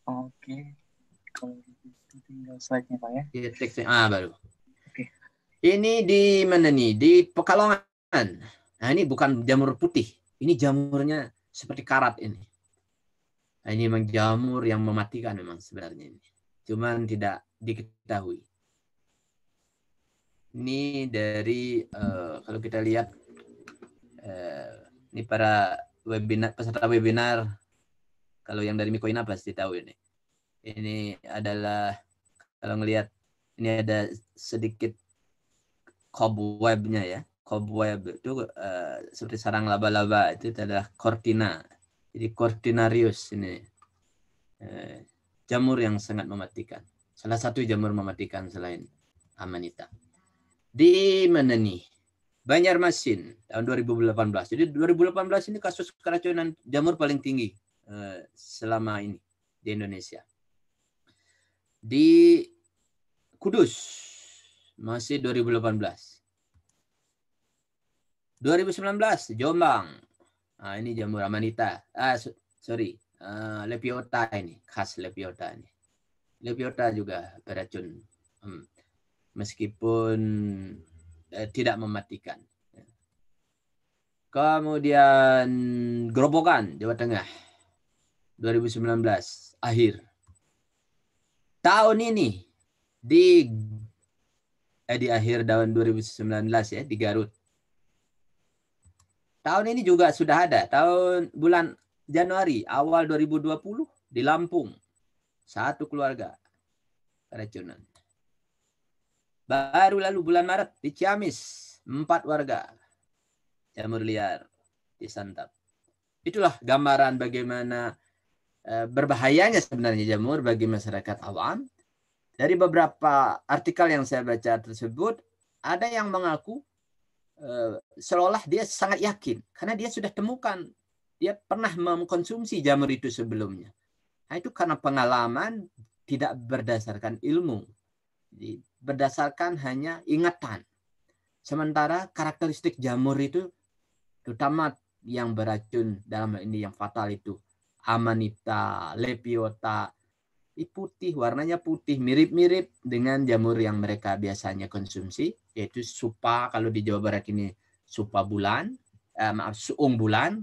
Oke. Okay tinggal slide-nya Pak ya. Iya, teksnya. Ah, baru. Oke. Ini di mana nih? Di Pekalongan. Nah, ini bukan jamur putih. Ini jamurnya seperti karat ini. Nah, ini memang jamur yang mematikan memang sebenarnya ini. Cuman tidak diketahui. Ini dari uh, kalau kita lihat uh, ini para webinar peserta webinar. Kalau yang dari Mikoina pasti tahu ini. Ini adalah kalau ngelihat ini ada sedikit cobwebnya ya. Cobweb itu uh, seperti sarang laba-laba. Itu adalah cortina. Jadi cortinarius ini. Uh, jamur yang sangat mematikan. Salah satu jamur mematikan selain amanita. Di mana nih Banjarmasin tahun 2018 jadi 2018 ini kasus keracunan jamur paling tinggi uh, selama ini di Indonesia di Kudus masih 2018. 2019 Jombang. Nah, ini jamur amanita. Ah, sorry. Uh, lepiota ini, khas lepiota ini. Lepiota juga beracun. Hmm. Meskipun eh, tidak mematikan. Kemudian Gerobokan, Jawa Tengah. 2019 akhir. Tahun ini di eh, di akhir tahun 2019 ya di Garut. Tahun ini juga sudah ada. Tahun bulan Januari awal 2020 di Lampung. Satu keluarga keracunan. Baru lalu bulan Maret di Ciamis empat warga jamur liar disantap. Itulah gambaran bagaimana eh, berbahayanya sebenarnya jamur bagi masyarakat awam. Dari beberapa artikel yang saya baca tersebut, ada yang mengaku uh, seolah dia sangat yakin karena dia sudah temukan dia pernah mengkonsumsi jamur itu sebelumnya. Nah, itu karena pengalaman tidak berdasarkan ilmu. Berdasarkan hanya ingatan. Sementara karakteristik jamur itu terutama yang beracun dalam ini yang fatal itu amanita, lepiota, putih, warnanya putih, mirip-mirip dengan jamur yang mereka biasanya konsumsi, yaitu supa kalau di Jawa Barat ini supa bulan, eh, maaf suung bulan.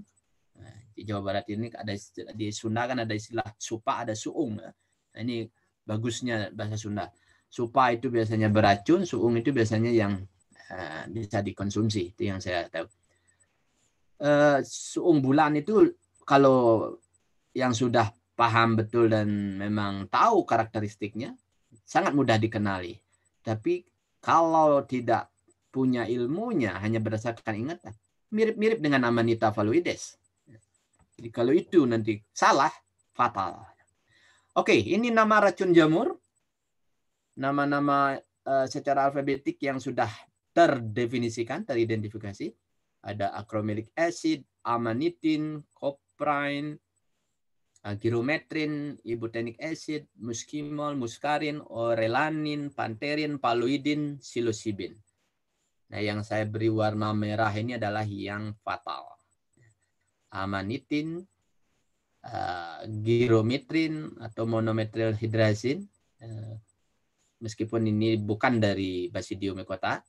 Nah, di Jawa Barat ini ada di Sunda kan ada istilah supa, ada suung. Nah, ini bagusnya bahasa Sunda. Supa itu biasanya beracun, suung itu biasanya yang uh, bisa dikonsumsi. Itu yang saya tahu uh, suung bulan itu kalau yang sudah paham betul dan memang tahu karakteristiknya sangat mudah dikenali. Tapi kalau tidak punya ilmunya hanya berdasarkan ingatan, mirip-mirip dengan Amanita valuides. Jadi kalau itu nanti salah, fatal. Oke, ini nama racun jamur. Nama-nama uh, secara alfabetik yang sudah terdefinisikan, teridentifikasi ada acromelic acid, amanitin, coprine, girometrin, ibutenic acid, muskimol, muskarin, orelanin, panterin, paloidin, psilocybin. Nah, yang saya beri warna merah ini adalah yang fatal. Amanitin, uh, girometrin atau monometryl hidrazin, uh, meskipun ini bukan dari Basidium mecota,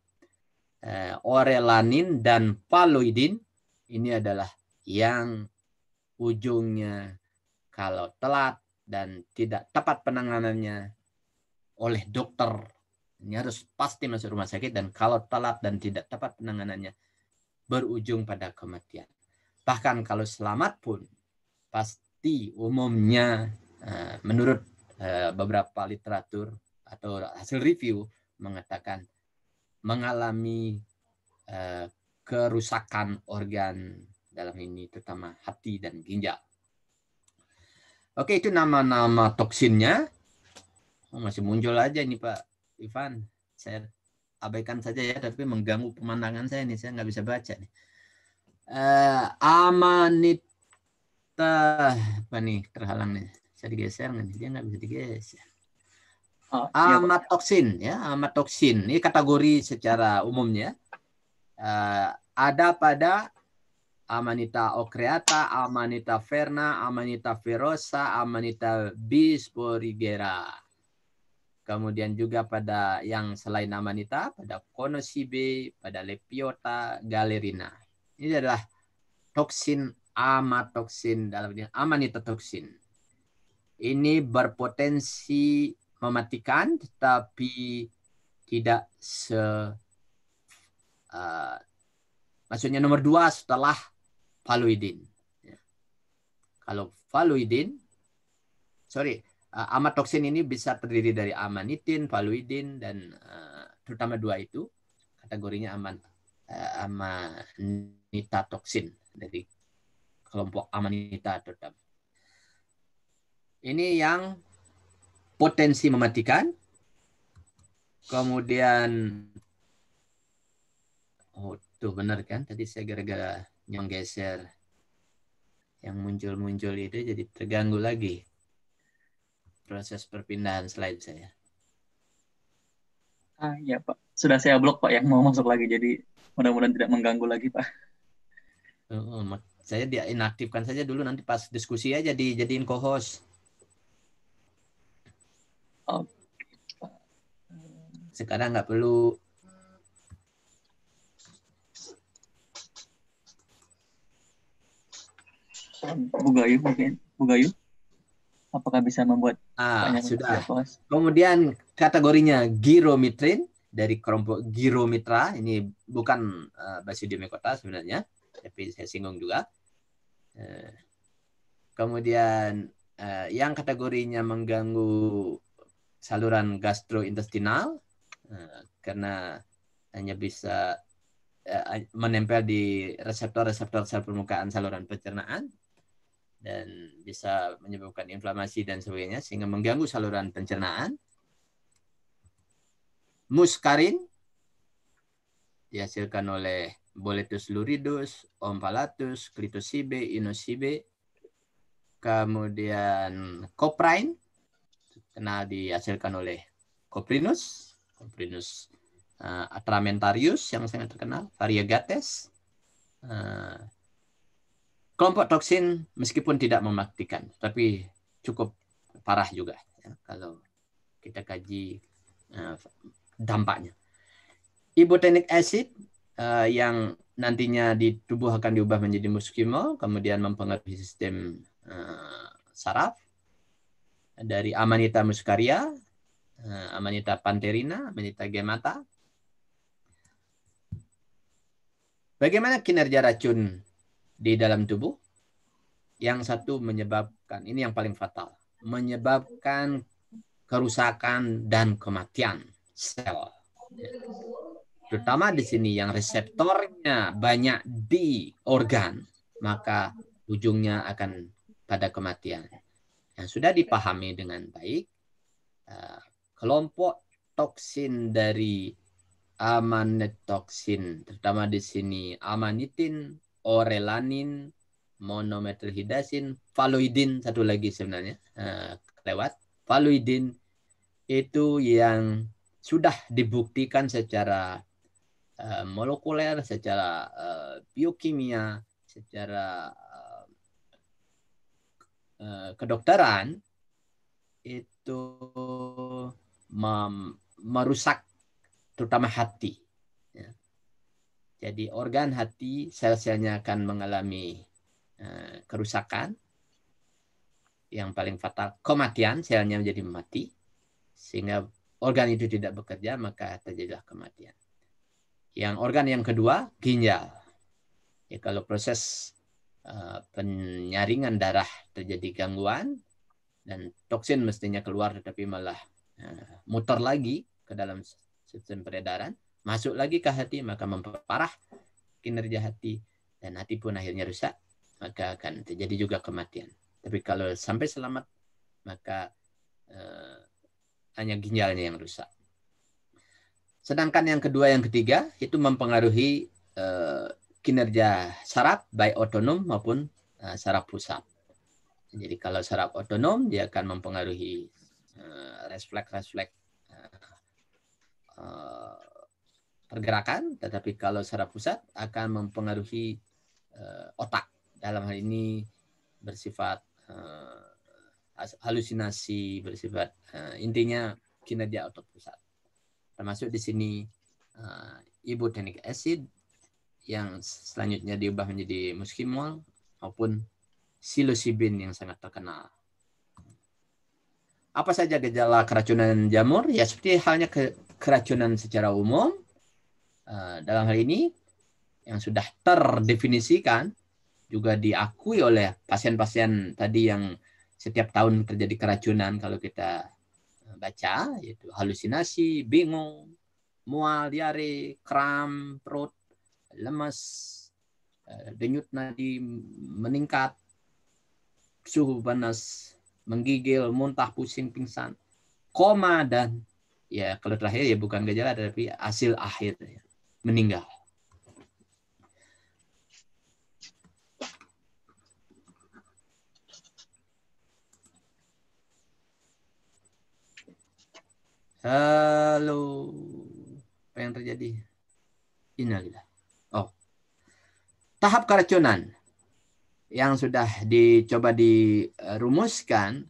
eh, orelanin dan paloidin ini adalah yang ujungnya kalau telat dan tidak tepat penanganannya oleh dokter ini harus pasti masuk rumah sakit dan kalau telat dan tidak tepat penanganannya berujung pada kematian. Bahkan kalau selamat pun pasti umumnya eh, menurut eh, beberapa literatur atau hasil review mengatakan mengalami uh, kerusakan organ dalam ini terutama hati dan ginjal. Oke, itu nama-nama toksinnya. Oh, masih muncul aja nih Pak Ivan. Saya abaikan saja ya, tapi mengganggu pemandangan saya nih. Saya nggak bisa baca nih. Uh, amanita apa nih terhalang nih? Saya digeser nih? Dia nggak bisa digeser. Oh, iya, amatoksin ya, amatoksin. Ini kategori secara umumnya uh, ada pada Amanita ocreata, Amanita verna, Amanita ferosa, Amanita bisporigera. Kemudian juga pada yang selain Amanita, pada Conosibe, pada Lepiota, Galerina. Ini adalah toksin amatoksin dalam Amanita toksin. Ini berpotensi mematikan tetapi tidak se uh, maksudnya nomor dua setelah faluidin. Ya. Kalau faluidin, sorry, uh, amatoksin ini bisa terdiri dari amanitin, faluidin, dan uh, terutama dua itu kategorinya aman uh, amanita toksin dari kelompok amanita terutama. Ini yang potensi mematikan. Kemudian oh tuh benar kan tadi saya gara-gara yang geser yang muncul-muncul itu jadi terganggu lagi proses perpindahan slide saya. Ah iya Pak, sudah saya blok Pak yang mau masuk lagi jadi mudah-mudahan tidak mengganggu lagi Pak. Oh, saya dia inaktifkan saja dulu nanti pas diskusi aja di jadiin co-host. Oke. Sekarang nggak perlu Bu Gayu mungkin Bu Gayu apakah bisa membuat ah, sudah. Kemudian kategorinya giromitrin dari kelompok giromitra ini bukan uh, Basidium kota sebenarnya, tapi saya singgung juga. Uh, kemudian uh, yang kategorinya mengganggu saluran gastrointestinal uh, karena hanya bisa uh, menempel di reseptor-reseptor sel permukaan saluran pencernaan dan bisa menyebabkan inflamasi dan sebagainya sehingga mengganggu saluran pencernaan. Muskarin dihasilkan oleh Boletus luridus, Ompalatus, Clitosibe, Inosibe. Kemudian Coprine kenal dihasilkan oleh Coprinus, Coprinus uh, atramentarius yang sangat terkenal, Variegates, uh, kelompok toksin meskipun tidak mematikan, tapi cukup parah juga ya, kalau kita kaji uh, dampaknya. Ibotenic acid uh, yang nantinya di tubuh akan diubah menjadi muskimol, kemudian mempengaruhi sistem uh, saraf dari Amanita muscaria, uh, Amanita panterina, Amanita gemata. Bagaimana kinerja racun di dalam tubuh. Yang satu menyebabkan, ini yang paling fatal, menyebabkan kerusakan dan kematian sel. Terutama di sini yang reseptornya banyak di organ, maka ujungnya akan pada kematian. Yang sudah dipahami dengan baik, eh, kelompok toksin dari amanetoksin, terutama di sini amanitin, orelanin, monometilhidasin, faloidin satu lagi sebenarnya uh, lewat. Faloidin itu yang sudah dibuktikan secara uh, molekuler, secara biokimia, secara uh, kedokteran itu merusak terutama hati jadi organ hati sel-selnya akan mengalami uh, kerusakan yang paling fatal kematian selnya menjadi mati sehingga organ itu tidak bekerja maka terjadilah kematian. Yang organ yang kedua ginjal. Ya kalau proses penyaringan darah terjadi gangguan dan toksin mestinya keluar tetapi malah uh, muter lagi ke dalam sistem peredaran masuk lagi ke hati maka memperparah kinerja hati dan hati pun akhirnya rusak maka akan terjadi juga kematian. Tapi kalau sampai selamat maka eh, hanya ginjalnya yang rusak. Sedangkan yang kedua, yang ketiga itu mempengaruhi eh, kinerja saraf baik otonom maupun eh, saraf pusat. Jadi kalau saraf otonom dia akan mempengaruhi eh, refleks-refleks eh, eh, pergerakan, tetapi kalau secara pusat akan mempengaruhi uh, otak. Dalam hal ini bersifat uh, halusinasi, bersifat uh, intinya kinerja otot pusat. Termasuk di sini uh, ibotenic acid yang selanjutnya diubah menjadi muskimol maupun psilocybin yang sangat terkenal. Apa saja gejala keracunan jamur? Ya seperti halnya ke keracunan secara umum, Eh, dalam hal ini yang sudah terdefinisikan juga diakui oleh pasien-pasien tadi yang setiap tahun terjadi keracunan kalau kita eh, baca yaitu halusinasi, bingung, mual, diare, kram, perut, lemas, eh, denyut nadi meningkat, suhu panas, menggigil, muntah, pusing, pingsan, koma dan ya kalau terakhir ya bukan gejala tapi hasil akhir ya meninggal. Halo. Apa yang terjadi? Innalillah. Tahap keracunan yang sudah dicoba dirumuskan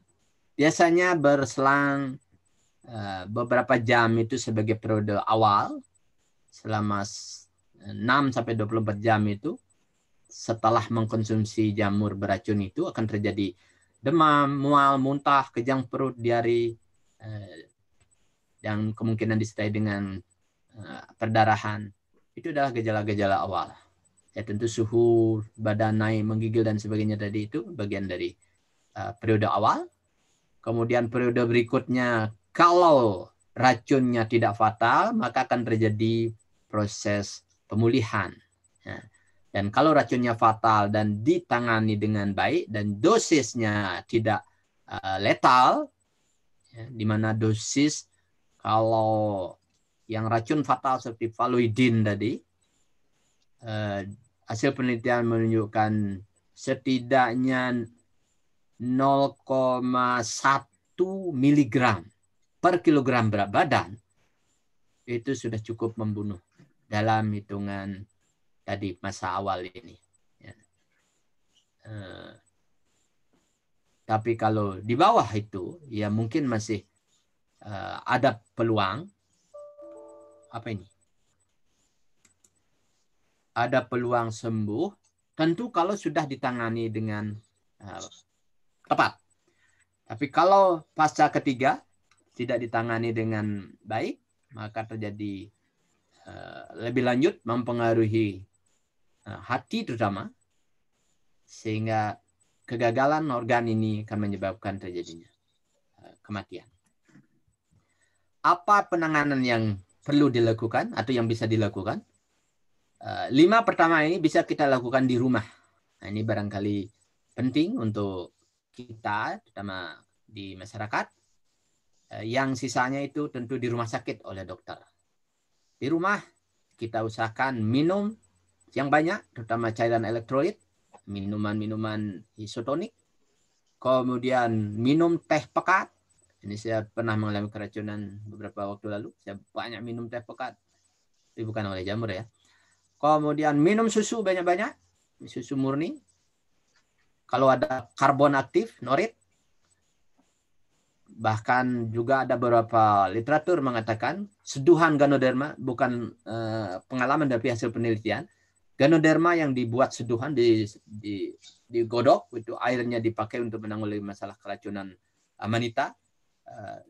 biasanya berselang eh, beberapa jam itu sebagai periode awal selama 6 sampai 24 jam itu setelah mengkonsumsi jamur beracun itu akan terjadi demam, mual, muntah, kejang perut, diare, eh, yang kemungkinan disertai dengan eh, perdarahan. Itu adalah gejala-gejala awal. Ya tentu suhu badan naik, menggigil dan sebagainya tadi itu bagian dari uh, periode awal. Kemudian periode berikutnya kalau racunnya tidak fatal maka akan terjadi proses pemulihan. Ya. Dan kalau racunnya fatal dan ditangani dengan baik dan dosisnya tidak uh, letal, ya, di mana dosis kalau yang racun fatal seperti fluidin tadi, uh, hasil penelitian menunjukkan setidaknya 0,1 miligram per kilogram berat badan itu sudah cukup membunuh dalam hitungan tadi masa awal ini. Ya. Uh, tapi kalau di bawah itu, ya mungkin masih uh, ada peluang. Apa ini? Ada peluang sembuh. Tentu kalau sudah ditangani dengan uh, tepat. Tapi kalau pasca ketiga tidak ditangani dengan baik, maka terjadi uh, lebih lanjut mempengaruhi Eh, hati terutama sehingga kegagalan organ ini akan menyebabkan terjadinya eh, kematian. Apa penanganan yang perlu dilakukan atau yang bisa dilakukan? Eh, lima pertama ini bisa kita lakukan di rumah. Nah, ini barangkali penting untuk kita, terutama di masyarakat. Yang sisanya itu tentu di rumah sakit oleh dokter. Di rumah kita usahakan minum yang banyak, terutama cairan elektrolit, minuman-minuman isotonik, kemudian minum teh pekat. Ini saya pernah mengalami keracunan beberapa waktu lalu. Saya banyak minum teh pekat. Tapi bukan oleh jamur ya. Kemudian minum susu banyak-banyak. Susu murni. Kalau ada karbon aktif, norit. Bahkan juga ada beberapa literatur mengatakan seduhan ganoderma bukan uh, pengalaman tapi hasil penelitian Ganoderma yang dibuat seduhan di, di digodok itu airnya dipakai untuk menanggulangi masalah keracunan amanita eh,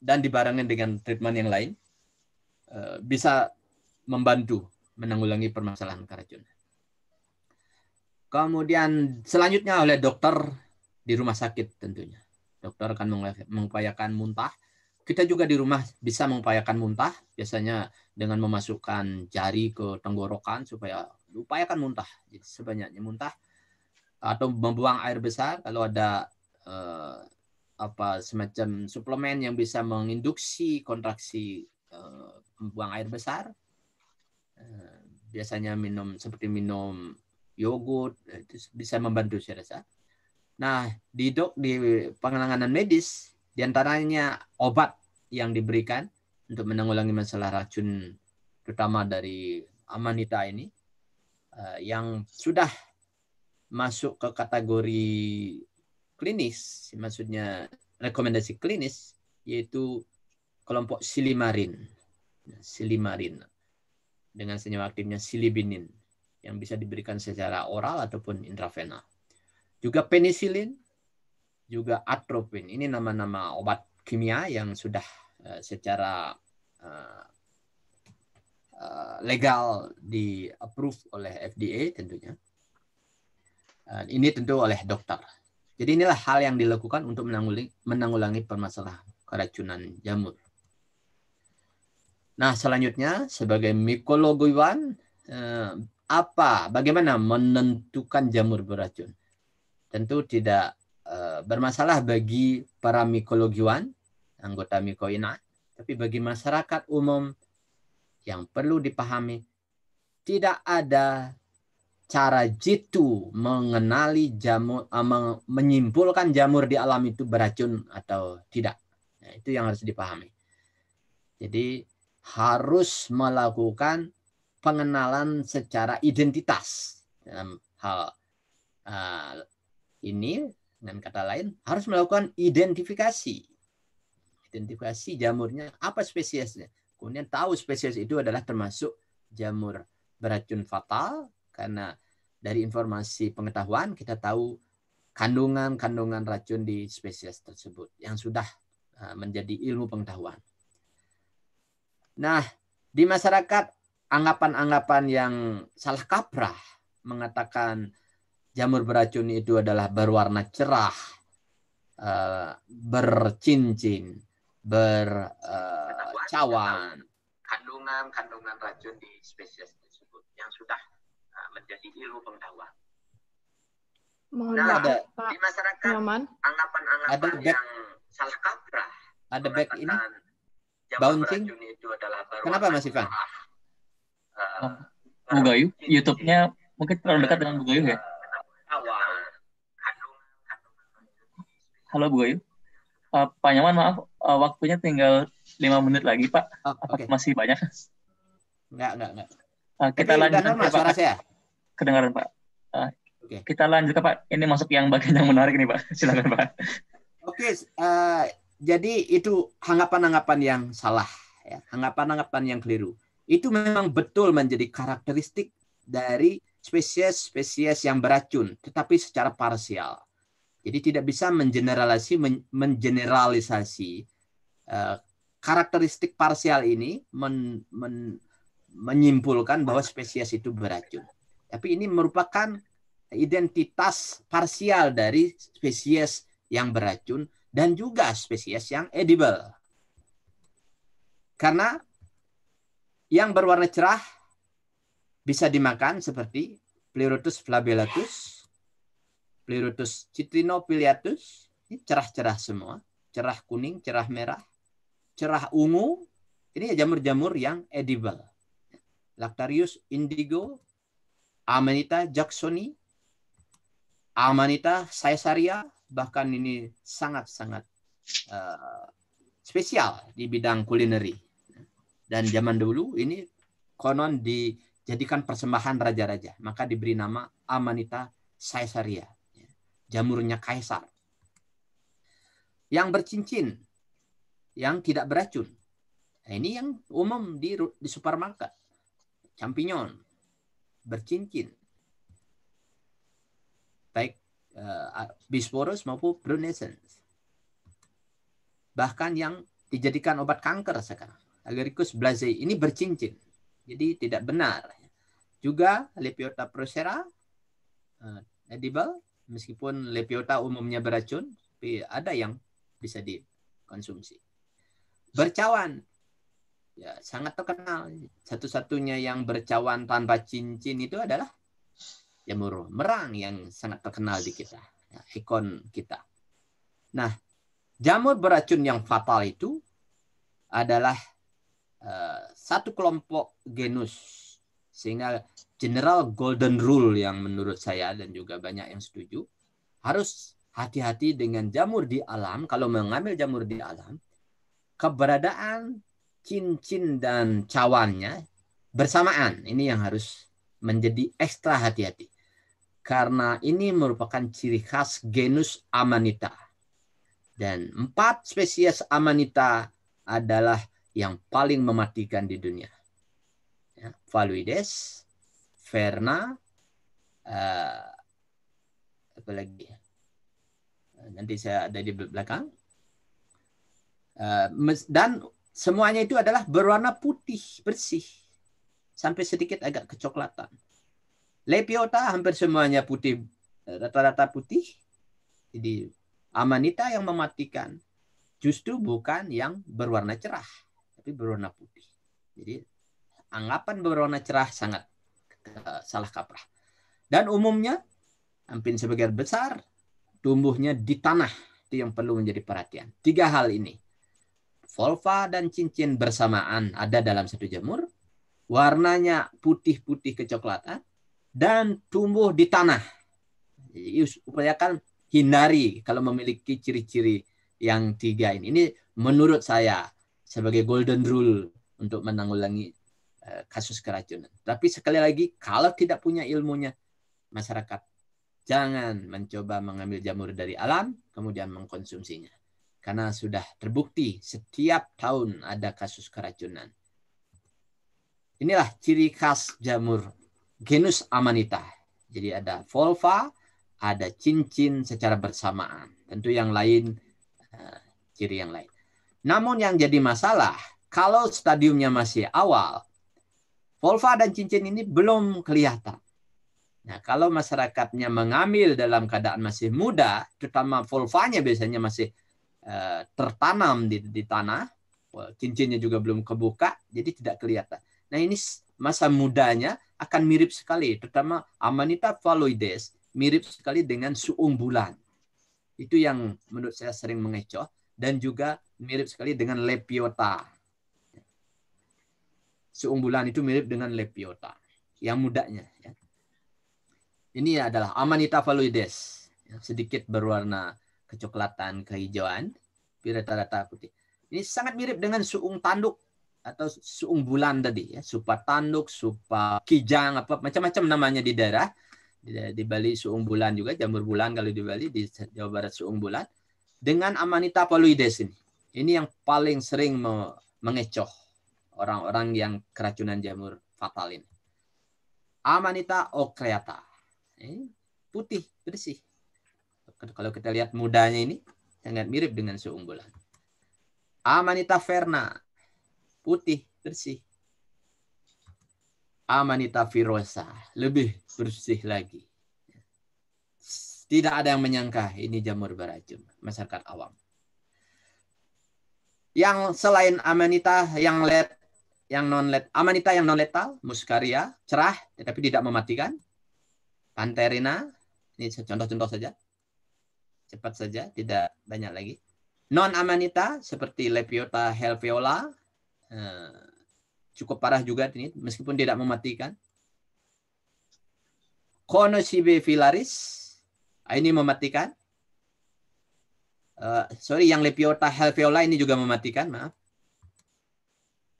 dan dibarengi dengan treatment yang lain eh, bisa membantu menanggulangi permasalahan keracunan. Kemudian selanjutnya oleh dokter di rumah sakit tentunya. Dokter akan mengupayakan muntah kita juga di rumah bisa mengupayakan muntah, biasanya dengan memasukkan jari ke tenggorokan supaya upayakan muntah, jadi sebanyaknya muntah atau membuang air besar kalau ada eh, apa semacam suplemen yang bisa menginduksi kontraksi eh, membuang air besar. Eh, biasanya minum seperti minum yogurt itu bisa membantu saya rasa. Nah, di dok di penanganan medis di antaranya obat yang diberikan untuk menanggulangi masalah racun terutama dari amanita ini eh, yang sudah masuk ke kategori klinis, maksudnya rekomendasi klinis yaitu kelompok silimarin. Silimarin dengan senyawa aktifnya silibinin yang bisa diberikan secara oral ataupun intravena. Juga penisilin juga atropin. Ini nama-nama obat kimia yang sudah uh, secara uh, uh, legal di approve oleh FDA tentunya. Ini tentu oleh dokter. Jadi inilah hal yang dilakukan untuk menanggulangi, menanggulangi permasalahan keracunan jamur. Nah, selanjutnya sebagai mikologiwan eh, apa bagaimana menentukan jamur beracun? Tentu tidak Eh, bermasalah bagi para mikologiwan, anggota Mikoina, tapi bagi masyarakat umum yang perlu dipahami, tidak ada cara jitu mengenali jamur, uh, menyimpulkan jamur di alam itu beracun atau tidak. Nah, itu yang harus dipahami. Jadi harus melakukan pengenalan secara identitas. Dalam hal uh, ini dengan kata lain harus melakukan identifikasi. Identifikasi jamurnya apa spesiesnya. Kemudian tahu spesies itu adalah termasuk jamur beracun fatal. Karena dari informasi pengetahuan kita tahu kandungan-kandungan racun di spesies tersebut yang sudah uh, menjadi ilmu pengetahuan. Nah, di masyarakat anggapan-anggapan yang salah kaprah mengatakan jamur beracun itu adalah berwarna cerah, uh, bercincin, bercawan, uh, kandungan-kandungan racun di spesies tersebut yang sudah menjadi ilmu pengetahuan. Mohon nah, ada di masyarakat anggapan-anggapan yang salah kaprah. Ada back ini. Bouncing. beracun itu adalah berwarna Kenapa, Mas Ivan? Uh, Bu Gayu, YouTube-nya mungkin terlalu dekat dengan Bu Gayu ya? Halo Bu Gayu. Uh, Pak Nyaman, maaf, uh, waktunya tinggal lima menit lagi, Pak. Oh, Oke, masih banyak? enggak, enggak, enggak. Uh, kita Tapi lanjutkan normal Pak. saya. Kedengaran, Pak. Uh, Oke. Kita lanjutkan, Pak. Ini masuk yang bagian yang menarik nih, Pak. Silakan, Pak. Oke, eh, jadi itu anggapan-anggapan yang salah, ya. anggapan-anggapan yang keliru. Itu memang betul menjadi karakteristik dari spesies-spesies yang beracun, tetapi secara parsial. Jadi tidak bisa mengeneralisasi, men- mengeneralisasi eh, karakteristik parsial ini men- men- menyimpulkan bahwa spesies itu beracun. Tapi ini merupakan identitas parsial dari spesies yang beracun dan juga spesies yang edible. Karena yang berwarna cerah bisa dimakan seperti Pleurotus flabellatus, Pleurotus citrinopiliatus, ini cerah-cerah semua, cerah kuning, cerah merah, cerah ungu, ini jamur-jamur yang edible. Lactarius indigo, Amanita jacksoni, Amanita caesaria, bahkan ini sangat-sangat uh, spesial di bidang kulineri. Dan zaman dulu ini konon dijadikan persembahan raja-raja, maka diberi nama Amanita caesaria, jamurnya kaisar. Yang bercincin, yang tidak beracun. Nah, ini yang umum di, di supermarket. Champignon, bercincin. Baik uh, bisporus maupun brunescens. Bahkan yang dijadikan obat kanker sekarang. Agaricus blazei ini bercincin. Jadi tidak benar. Juga Lepiota procera uh, edible meskipun Lepiota umumnya beracun, tapi ada yang bisa dikonsumsi. Bercawan ya sangat terkenal. Satu-satunya yang bercawan tanpa cincin itu adalah jamur merang yang sangat terkenal di kita, ya, ikon kita. Nah, jamur beracun yang fatal itu adalah uh, satu kelompok genus sehingga general golden rule yang menurut saya dan juga banyak yang setuju harus hati-hati dengan jamur di alam. Kalau mengambil jamur di alam keberadaan cincin dan cawannya bersamaan. Ini yang harus menjadi ekstra hati-hati karena ini merupakan ciri khas genus Amanita. Dan empat spesies Amanita adalah yang paling mematikan di dunia. Ya, Valuides, Verna, uh, apa lagi? Nanti saya ada di belakang. Uh, dan semuanya itu adalah berwarna putih bersih sampai sedikit agak kecoklatan. Lepiota hampir semuanya putih, rata-rata putih. Jadi amanita yang mematikan justru bukan yang berwarna cerah, tapi berwarna putih. Jadi anggapan berwarna cerah sangat uh, salah kaprah. Dan umumnya hampir sebagian besar tumbuhnya di tanah. Itu yang perlu menjadi perhatian. Tiga hal ini. Volva dan cincin bersamaan ada dalam satu jamur. Warnanya putih-putih kecoklatan dan tumbuh di tanah. Upayakan hindari kalau memiliki ciri-ciri yang tiga ini. Ini menurut saya sebagai golden rule untuk menanggulangi uh, kasus keracunan. Tapi sekali lagi, kalau tidak punya ilmunya, masyarakat jangan mencoba mengambil jamur dari alam, kemudian mengkonsumsinya. Karena sudah terbukti setiap tahun ada kasus keracunan. Inilah ciri khas jamur genus Amanita. Jadi ada volva, ada cincin secara bersamaan. Tentu yang lain uh, ciri yang lain. Namun yang jadi masalah, kalau stadiumnya masih awal, volva dan cincin ini belum kelihatan. Nah, kalau masyarakatnya mengambil dalam keadaan masih muda, terutama volvanya biasanya masih uh, tertanam di, di tanah, cincinnya juga belum kebuka, jadi tidak kelihatan. Nah, ini masa mudanya akan mirip sekali, terutama Amanita phalloides mirip sekali dengan suung bulan. Itu yang menurut saya sering mengecoh dan juga mirip sekali dengan lepiota. Suung bulan itu mirip dengan lepiota yang mudanya. Ya. Ini adalah Amanita phalloides, yang sedikit berwarna kecoklatan, kehijauan, rata-rata putih. Ini sangat mirip dengan suung tanduk atau suung bulan tadi ya, supa tanduk, supa kijang apa macam-macam namanya di daerah. Di, di Bali suung bulan juga, jamur bulan kalau di Bali di Jawa Barat suung bulan dengan Amanita phalloides ini. Ini yang paling sering mengecoh orang-orang yang keracunan jamur fatal ini. Amanita ocreata. Putih, bersih. Kalau kita lihat mudanya ini, sangat mirip dengan suung bulan. Amanita verna. Putih, bersih. Amanita virosa. Lebih bersih lagi. Tidak ada yang menyangka ini jamur beracun. Masyarakat awam yang selain amanita yang let yang non let amanita yang non letal muskaria cerah tetapi tidak mematikan panterina ini contoh-contoh saja cepat saja tidak banyak lagi non amanita seperti lepiota helveola eh, cukup parah juga ini meskipun tidak mematikan Conosibe filaris ini mematikan Uh, sorry, yang Lepiota helveola ini juga mematikan, maaf.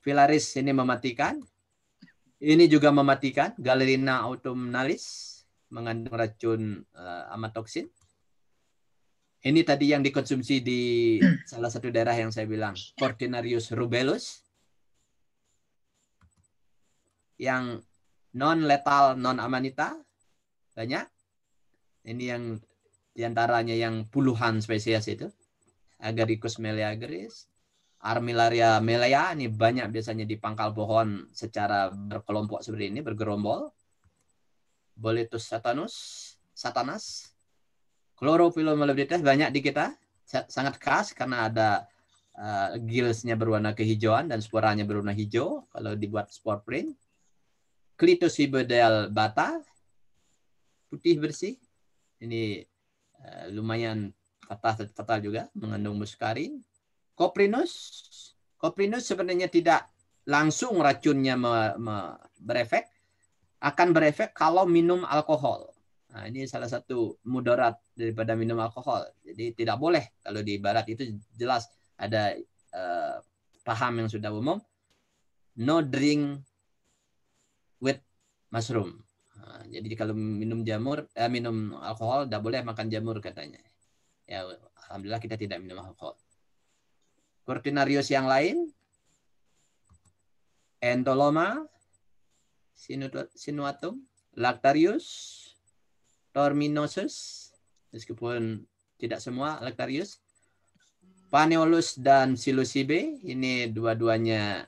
Filaris ini mematikan. Ini juga mematikan. Galerina autumnalis mengandung racun uh, amatoksin. Ini tadi yang dikonsumsi di salah satu daerah yang saya bilang, Cortinarius rubellus. Yang non letal non amanita banyak. Ini yang di antaranya yang puluhan spesies itu. Agaricus meleagris, Armillaria melea ini banyak biasanya di pangkal pohon secara berkelompok seperti ini, bergerombol. Boletus satanus, satanas. Chlorophyllum banyak di kita, sangat khas karena ada uh, gillsnya berwarna kehijauan dan sporanya berwarna hijau kalau dibuat sport print. Clitosibedel bata, putih bersih. Ini Eh, lumayan fatal fatal juga mengandung muskarin. Coprinus, Coprinus sebenarnya tidak langsung racunnya me, me, berefek, akan berefek kalau minum alkohol. Nah, ini salah satu mudarat daripada minum alkohol. Jadi tidak boleh kalau di barat itu jelas ada uh, paham yang sudah umum no drink with mushroom. Nah, jadi kalau minum jamur, eh, minum alkohol, tidak boleh makan jamur katanya. Ya, alhamdulillah kita tidak minum alkohol. Cortinarius yang lain, Entoloma, Sinuatum, Lactarius, Torminosus, meskipun tidak semua Lactarius, Paneolus dan Psilocybe, ini dua-duanya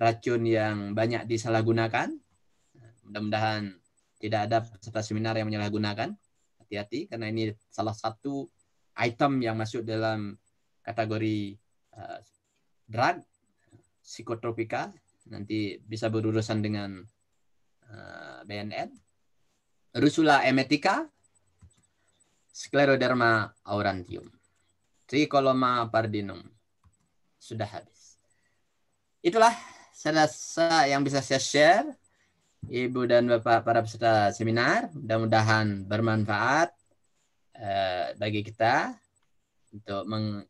racun yang banyak disalahgunakan. Mudah-mudahan tidak ada peserta seminar yang menyalahgunakan. Hati-hati karena ini salah satu item yang masuk dalam kategori uh, drug psikotropika nanti bisa berurusan dengan uh, BNN. Rusula emetica, Scleroderma aurantium, Tricoloma pardinum. Sudah habis. Itulah saya yang bisa saya share Ibu dan Bapak para peserta seminar. Mudah-mudahan bermanfaat uh, bagi kita untuk meng,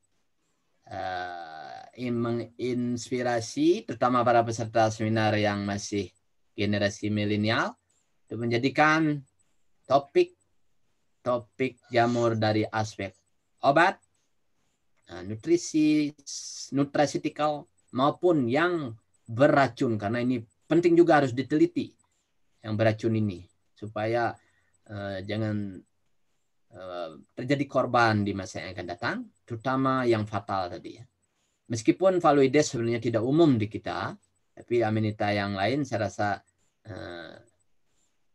uh, menginspirasi terutama para peserta seminar yang masih generasi milenial untuk menjadikan topik topik jamur dari aspek obat, nah, nutrisi, nutraceutical maupun yang beracun karena ini penting juga harus diteliti yang beracun ini supaya uh, jangan uh, terjadi korban di masa yang akan datang, terutama yang fatal tadi ya. Meskipun valuides sebenarnya tidak umum di kita, tapi aminita yang lain saya rasa uh,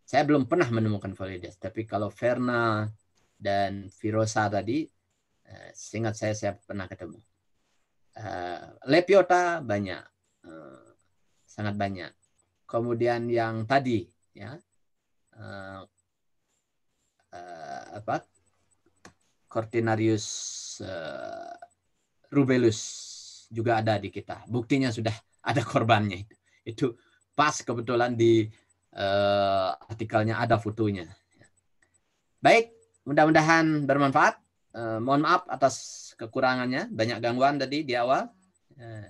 saya belum pernah menemukan valuides. Tapi kalau Verna dan Virosa tadi, uh, seingat saya saya pernah ketemu. Uh, Lepiota banyak, uh, sangat banyak. Kemudian yang tadi ya uh, uh, apa Cortinarius uh, rubellus juga ada di kita. Buktinya sudah ada korbannya itu. Itu pas kebetulan di uh, artikelnya ada fotonya. Baik, mudah-mudahan bermanfaat. Uh, mohon maaf atas kekurangannya, banyak gangguan tadi di awal. Uh,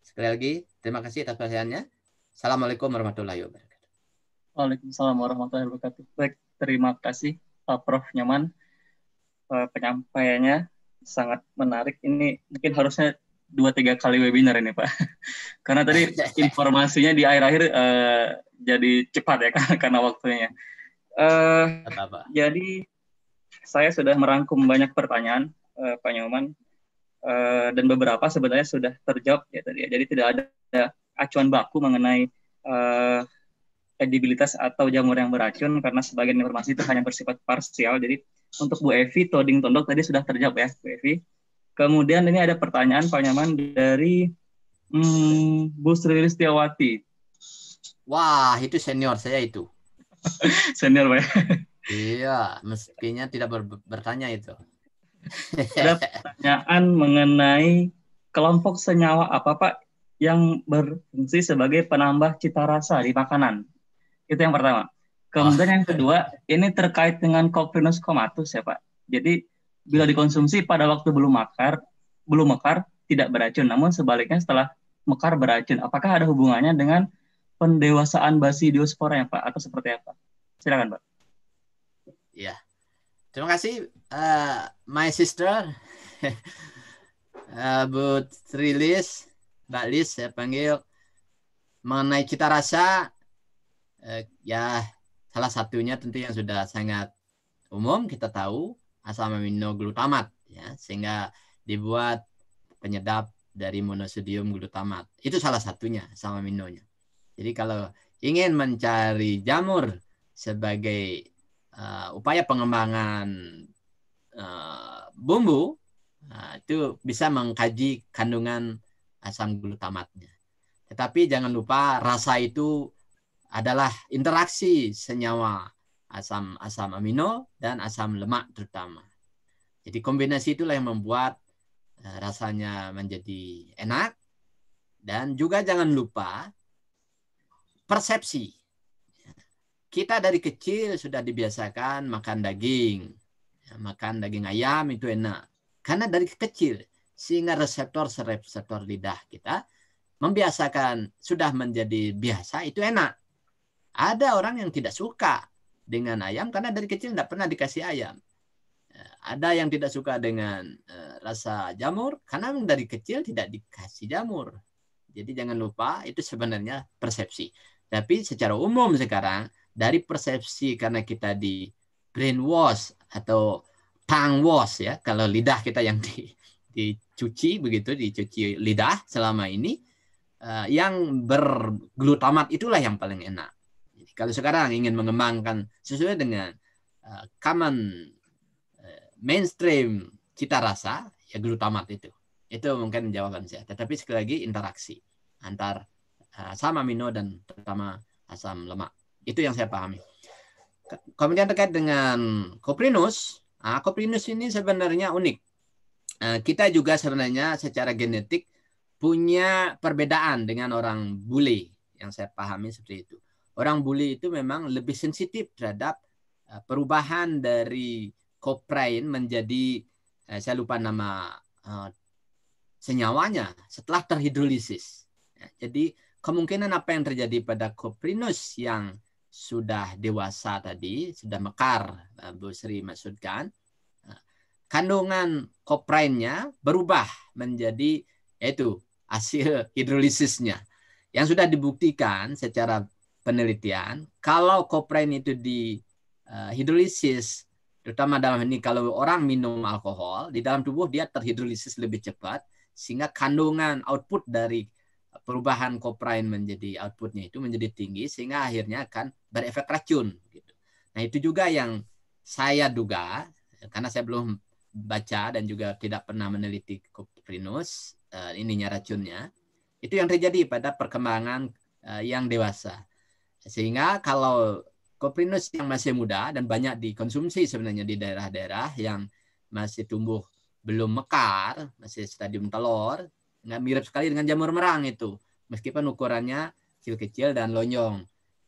sekali lagi, terima kasih atas perhatiannya. Assalamualaikum warahmatullahi wabarakatuh. Waalaikumsalam warahmatullahi wabarakatuh. Baik, terima kasih Pak Prof. Nyaman. penyampaiannya sangat menarik. Ini mungkin harusnya dua tiga kali webinar ini Pak. Karena tadi informasinya di akhir-akhir uh, jadi cepat ya karena waktunya. Uh, jadi saya sudah merangkum banyak pertanyaan uh, Pak Nyoman uh, dan beberapa sebenarnya sudah terjawab ya tadi ya. Jadi tidak ada, acuan baku mengenai uh, edibilitas atau jamur yang beracun karena sebagian informasi itu hanya bersifat parsial. Jadi untuk Bu Evi, toding tondok tadi sudah terjawab ya Bu Evi. Kemudian ini ada pertanyaan Pak Nyaman dari hmm, Bu Sri Listiawati. Wah, itu senior saya itu. senior Pak. iya, mestinya tidak ber bertanya itu. ada pertanyaan mengenai kelompok senyawa apa Pak yang berfungsi sebagai penambah cita rasa di makanan. Itu yang pertama. Kemudian oh. yang kedua, ini terkait dengan Coprinus comatus ya Pak. Jadi bila dikonsumsi pada waktu belum mekar, belum mekar tidak beracun, namun sebaliknya setelah mekar beracun. Apakah ada hubungannya dengan pendewasaan Basidiospora ya Pak atau seperti apa? Silakan Pak. Ya, terima kasih uh, my sister uh, Bu Trilis, Mbak Lis saya panggil mengenai cita rasa uh, ya salah satunya tentu yang sudah sangat umum kita tahu asam amino glutamat ya sehingga dibuat penyedap dari monosodium glutamat. Itu salah satunya asam aminonya. Jadi kalau ingin mencari jamur sebagai uh, upaya pengembangan uh, bumbu uh, itu bisa mengkaji kandungan asam glutamatnya. Tetapi jangan lupa rasa itu adalah interaksi senyawa asam asam amino dan asam lemak terutama. Jadi kombinasi itulah yang membuat uh, rasanya menjadi enak dan juga jangan lupa persepsi. Kita dari kecil sudah dibiasakan makan daging, ya, makan daging ayam itu enak karena dari kecil sehingga reseptor reseptor lidah kita membiasakan sudah menjadi biasa itu enak. Ada orang yang tidak suka dengan ayam karena dari kecil tidak pernah dikasih ayam. Eh, ada yang tidak suka dengan uh, rasa jamur karena dari kecil tidak dikasih jamur. Jadi jangan lupa itu sebenarnya persepsi. Tapi secara umum sekarang dari persepsi karena kita di brainwash atau tongue wash ya, kalau lidah kita yang di, dicuci begitu, dicuci lidah selama ini, uh, yang berglutamat itulah yang paling enak. Kalau sekarang ingin mengembangkan sesuai dengan uh, common uh, mainstream cita rasa, ya glutamat itu. Itu mungkin jawaban saya. Tetapi sekali lagi interaksi antar uh, asam amino dan terutama asam lemak. Itu yang saya pahami. Kemudian terkait dengan Coprinus, nah, Coprinus ini sebenarnya unik. Uh, kita juga sebenarnya secara genetik punya perbedaan dengan orang bule yang saya pahami seperti itu orang bule itu memang lebih sensitif terhadap uh, perubahan dari koprain menjadi uh, saya lupa nama uh, senyawanya setelah terhidrolisis. Ya, jadi kemungkinan apa yang terjadi pada Coprinus yang sudah dewasa tadi, sudah mekar, eh, Bu Sri maksudkan, eh, kandungan koprainnya berubah menjadi yaitu hasil hidrolisisnya yang sudah dibuktikan secara penelitian kalau koprain itu di uh, hidrolisis terutama dalam ini kalau orang minum alkohol di dalam tubuh dia terhidrolisis lebih cepat sehingga kandungan output dari perubahan koprain menjadi outputnya itu menjadi tinggi sehingga akhirnya akan berefek racun gitu. Nah itu juga yang saya duga karena saya belum baca dan juga tidak pernah meneliti koprinus uh, ininya racunnya itu yang terjadi pada perkembangan uh, yang dewasa sehingga kalau koprinus yang masih muda dan banyak dikonsumsi sebenarnya di daerah-daerah yang masih tumbuh belum mekar masih stadium telur nggak mirip sekali dengan jamur merang itu. Meskipun ukurannya kecil-kecil dan lonjong.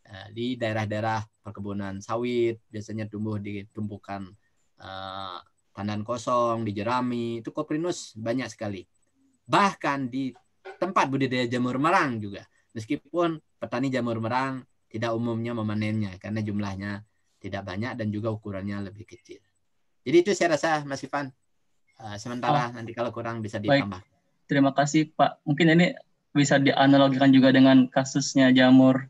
Uh, di daerah-daerah perkebunan sawit biasanya tumbuh di tumpukan uh, tandan kosong di jerami itu koprinus banyak sekali. Bahkan di tempat budidaya jamur merang juga. Meskipun petani jamur merang tidak umumnya memanennya karena jumlahnya tidak banyak dan juga ukurannya lebih kecil. Jadi itu saya rasa Mas Ivan. Uh, sementara oh, nanti kalau kurang bisa ditambah. Baik. Terima kasih Pak. Mungkin ini bisa dianalogikan juga dengan kasusnya jamur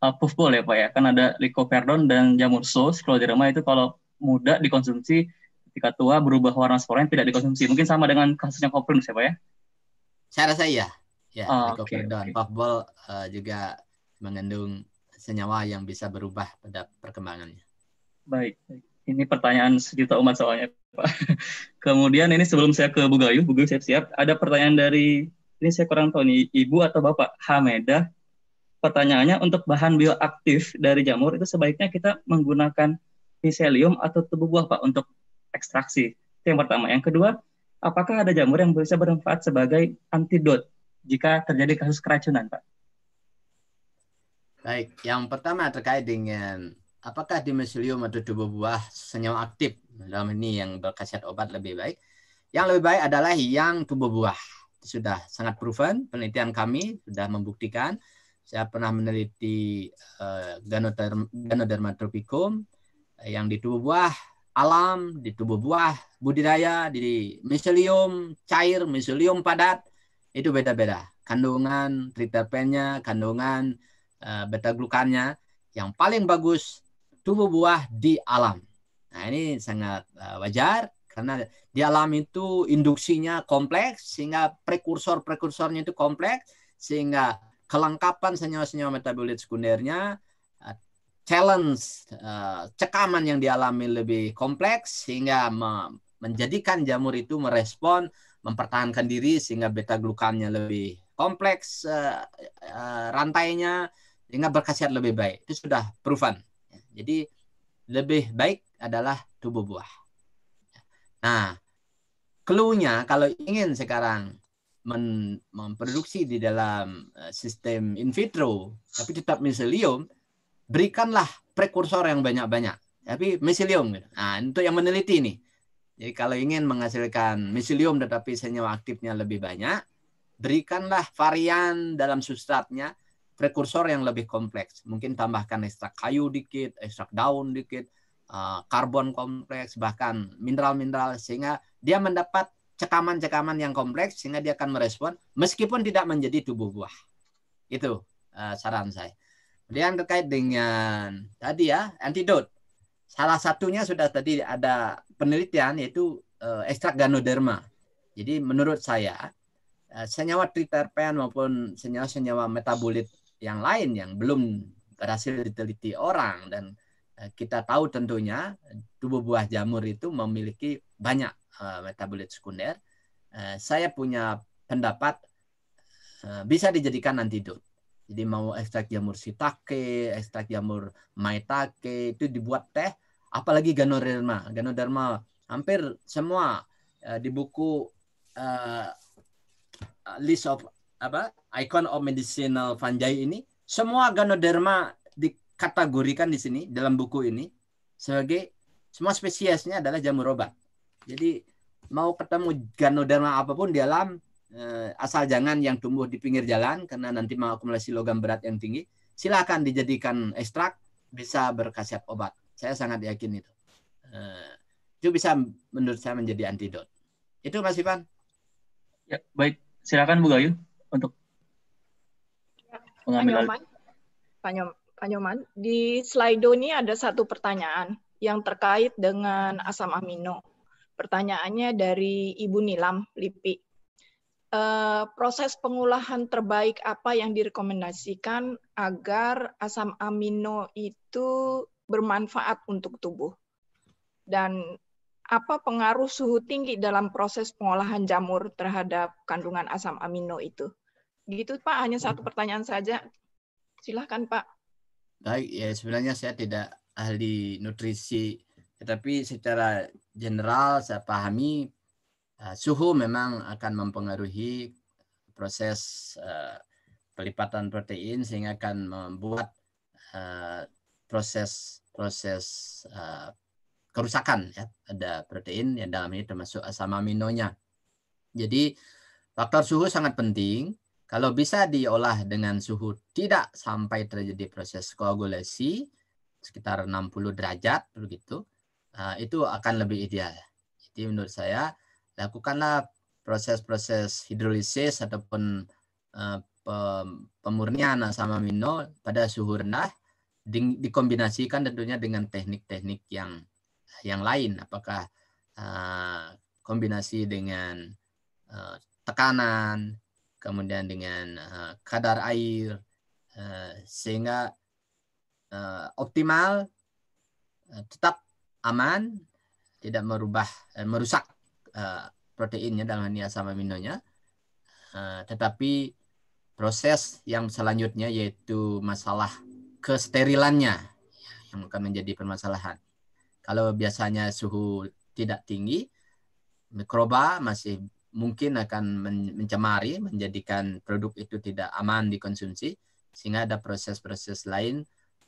uh, puffball ya Pak ya. Kan ada lycoperdon dan jamur sos. Scleroderma itu kalau muda dikonsumsi ketika tua berubah warna sporanya tidak dikonsumsi. Mungkin sama dengan kasusnya kopling ya Pak ya. Saya rasa iya. Ya, oh, okay, okay. puffball uh, juga mengandung senyawa yang bisa berubah pada perkembangannya. Baik, ini pertanyaan sejuta umat soalnya, Pak. Kemudian ini sebelum saya ke Bu Gayu, Bu Gayu siap-siap, ada pertanyaan dari ini saya kurang tahu nih, Ibu atau Bapak Hameda. Pertanyaannya untuk bahan bioaktif dari jamur itu sebaiknya kita menggunakan miselium atau tubuh buah, Pak, untuk ekstraksi. Itu yang pertama. Yang kedua, apakah ada jamur yang bisa bermanfaat sebagai antidot jika terjadi kasus keracunan, Pak? Baik, yang pertama terkait dengan apakah di miselium atau tubuh buah senyawa aktif dalam ini yang berkhasiat obat lebih baik. Yang lebih baik adalah yang tubuh buah. Sudah sangat proven, penelitian kami sudah membuktikan. Saya pernah meneliti uh, Ganoderma tropicum yang di tubuh buah alam, di tubuh buah, budidaya, di miselium cair, miselium padat, itu beda-beda. Kandungan triterpennya, kandungan beta glukannya, yang paling bagus tubuh buah di alam. Nah ini sangat uh, wajar karena di alam itu induksinya kompleks sehingga prekursor-prekursornya itu kompleks sehingga kelengkapan senyawa-senyawa metabolit sekundernya challenge uh, cekaman yang dialami lebih kompleks sehingga me menjadikan jamur itu merespon mempertahankan diri sehingga beta glukannya lebih kompleks rantainya sehingga berkhasiat lebih baik itu sudah proven jadi lebih baik adalah tubuh buah nah clue-nya kalau ingin sekarang memproduksi di dalam sistem in vitro tapi tetap miselium berikanlah prekursor yang banyak-banyak. Tapi miselium. Nah, untuk yang meneliti ini. Jadi kalau ingin menghasilkan miselium tetapi senyawa aktifnya lebih banyak, berikanlah varian dalam substratnya prekursor yang lebih kompleks. Mungkin tambahkan ekstrak kayu dikit, ekstrak daun dikit, uh, karbon kompleks, bahkan mineral-mineral sehingga dia mendapat cekaman-cekaman yang kompleks sehingga dia akan merespon meskipun tidak menjadi tubuh buah. Itu uh, saran saya. Kemudian terkait dengan tadi ya antidot. Salah satunya sudah tadi ada penelitian yaitu uh, ekstrak ganoderma. Jadi menurut saya senyawa triterpen maupun senyawa-senyawa metabolit yang lain yang belum berhasil diteliti orang dan uh, kita tahu tentunya tubuh buah jamur itu memiliki banyak uh, metabolit sekunder. Uh, saya punya pendapat bisa dijadikan antidot. Jadi mau ekstrak jamur shiitake, ekstrak jamur maitake itu dibuat teh, apalagi ganoderma. Ganoderma hampir semua di buku list of apa icon of medicinal fungi ini semua ganoderma dikategorikan di sini dalam buku ini sebagai semua spesiesnya adalah jamur obat. Jadi mau ketemu ganoderma apa pun di alam eh, asal jangan yang tumbuh di pinggir jalan karena nanti mengakumulasi logam berat yang tinggi. Silakan dijadikan ekstrak bisa berkhasiat obat. Saya sangat yakin itu. Eh, itu bisa menurut saya menjadi antidot. Itu Mas Ivan. Ya, baik. Silakan Bu Gayu untuk mengambil Pak Nyoman, Pak Nyoman, di Slido ini ada satu pertanyaan yang terkait dengan asam amino. Pertanyaannya dari Ibu Nilam Lipi. Uh, proses pengolahan terbaik apa yang direkomendasikan agar asam amino itu bermanfaat untuk tubuh? Dan apa pengaruh suhu tinggi dalam proses pengolahan jamur terhadap kandungan asam amino itu? Gitu Pak, hanya satu pertanyaan saja. Silahkan Pak. Baik, ya sebenarnya saya tidak ahli nutrisi, tetapi secara general saya pahami uh, suhu memang akan mempengaruhi proses uh, pelipatan protein sehingga akan membuat uh, proses proses kerusakan ya ada protein yang dalam ini termasuk asam aminonya. Jadi faktor suhu sangat penting. Kalau bisa diolah dengan suhu tidak sampai terjadi proses koagulasi, sekitar 60 derajat begitu uh, itu akan lebih ideal. Jadi menurut saya lakukanlah proses-proses hidrolisis ataupun uh, pemurnian asam amino pada suhu rendah di, dikombinasikan tentunya dengan teknik-teknik yang yang lain apakah uh, kombinasi dengan tekanan kemudian dengan uh, kadar air uh, sehingga uh, optimal, uh, tetap aman, tidak merubah, uh, merusak uh, proteinnya dalam ini asam aminonya, uh, tetapi proses yang selanjutnya yaitu masalah kesterilannya yang akan menjadi permasalahan. Kalau biasanya suhu tidak tinggi, mikroba masih mungkin akan mencemari, menjadikan produk itu tidak aman dikonsumsi, sehingga ada proses-proses lain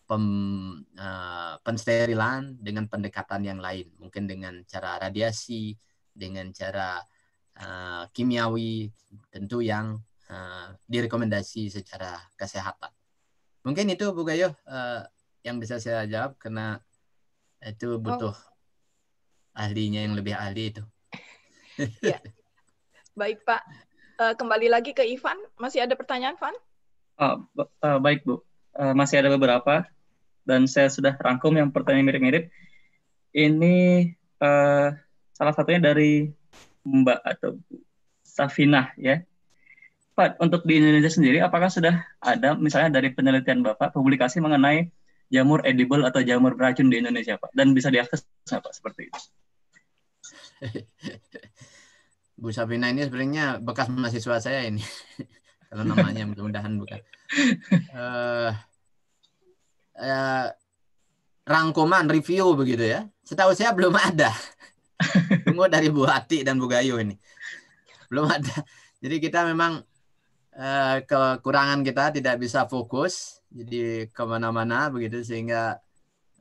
pem, uh, pensterilan dengan pendekatan yang lain, mungkin dengan cara radiasi, dengan cara uh, kimiawi, tentu yang uh, direkomendasi secara kesehatan. Mungkin itu Bu Gayo uh, yang bisa saya jawab karena itu oh. butuh oh. ahlinya yang lebih ahli itu. ya. Baik Pak, uh, kembali lagi ke Ivan. Masih ada pertanyaan, Van? Oh, uh, baik Bu, uh, masih ada beberapa dan saya sudah rangkum yang pertanyaan mirip-mirip. Ini uh, salah satunya dari Mbak atau Safinah ya. Pak, untuk di Indonesia sendiri apakah sudah ada misalnya dari penelitian Bapak publikasi mengenai jamur edible atau jamur beracun di Indonesia, Pak? Dan bisa diakses Pak seperti itu? Bu Safina ini sebenarnya bekas mahasiswa saya ini. Kalau namanya mudah-mudahan bukan. Uh, eh, rangkuman review begitu ya. Setahu saya belum ada. Tunggu dari Bu Hati dan Bu Gayu ini. Belum ada. Jadi kita memang eh, kekurangan kita tidak bisa fokus. Jadi ke mana-mana begitu sehingga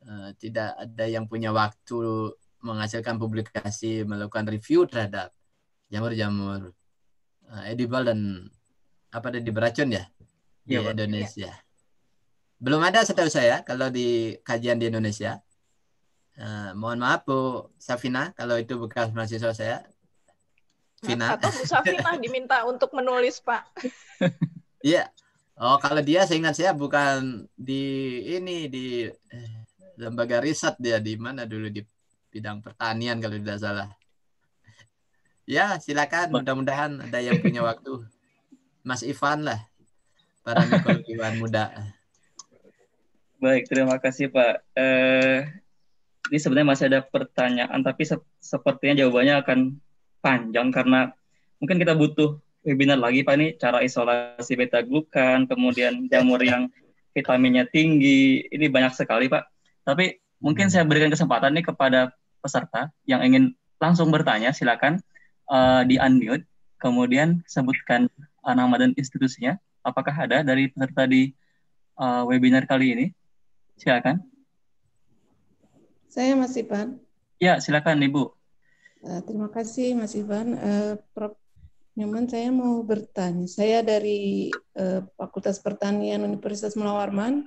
eh, tidak ada yang punya waktu menghasilkan publikasi, melakukan review terhadap jamur-jamur uh, edible dan apa tadi beracun ya di ya, Indonesia. Ya. Belum ada setahu saya kalau di kajian di Indonesia. Uh, mohon maaf Bu Safina kalau itu bekas mahasiswa saya. Vina. Atau Bu Safina diminta untuk menulis Pak. Iya. oh kalau dia seingat saya bukan di ini di eh, lembaga riset dia di mana dulu di bidang pertanian kalau tidak salah. Ya silakan mudah-mudahan ada yang punya waktu. Mas Ivan lah para Ivan muda. Baik, terima kasih Pak. Eh, ini sebenarnya masih ada pertanyaan, tapi se sepertinya jawabannya akan panjang karena mungkin kita butuh webinar lagi Pak ini cara isolasi beta glukan, kemudian jamur yang vitaminnya tinggi, ini banyak sekali Pak. Tapi mungkin saya berikan kesempatan nih kepada peserta yang ingin langsung bertanya, silakan uh, di unmute, kemudian sebutkan uh, nama dan institusinya. Apakah ada dari peserta di uh, webinar kali ini? Silakan. Saya Mas Ivan. Ya, silakan Ibu. Uh, terima kasih Mas Ivan. Uh, Prof. Nyoman, saya mau bertanya. Saya dari uh, Fakultas Pertanian Universitas Melawarman.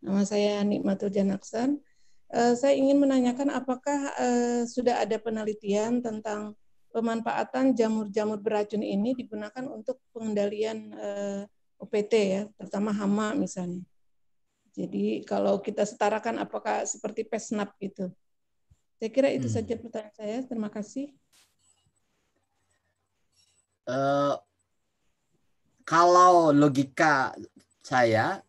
Nama saya Nikmatul Janaksan. Uh, saya ingin menanyakan apakah uh, sudah ada penelitian tentang pemanfaatan jamur-jamur beracun ini digunakan untuk pengendalian uh, UPT ya, terutama hama misalnya. Jadi kalau kita setarakan apakah seperti pesnap gitu. Saya kira itu hmm. saja pertanyaan saya. Terima kasih. Uh, kalau logika saya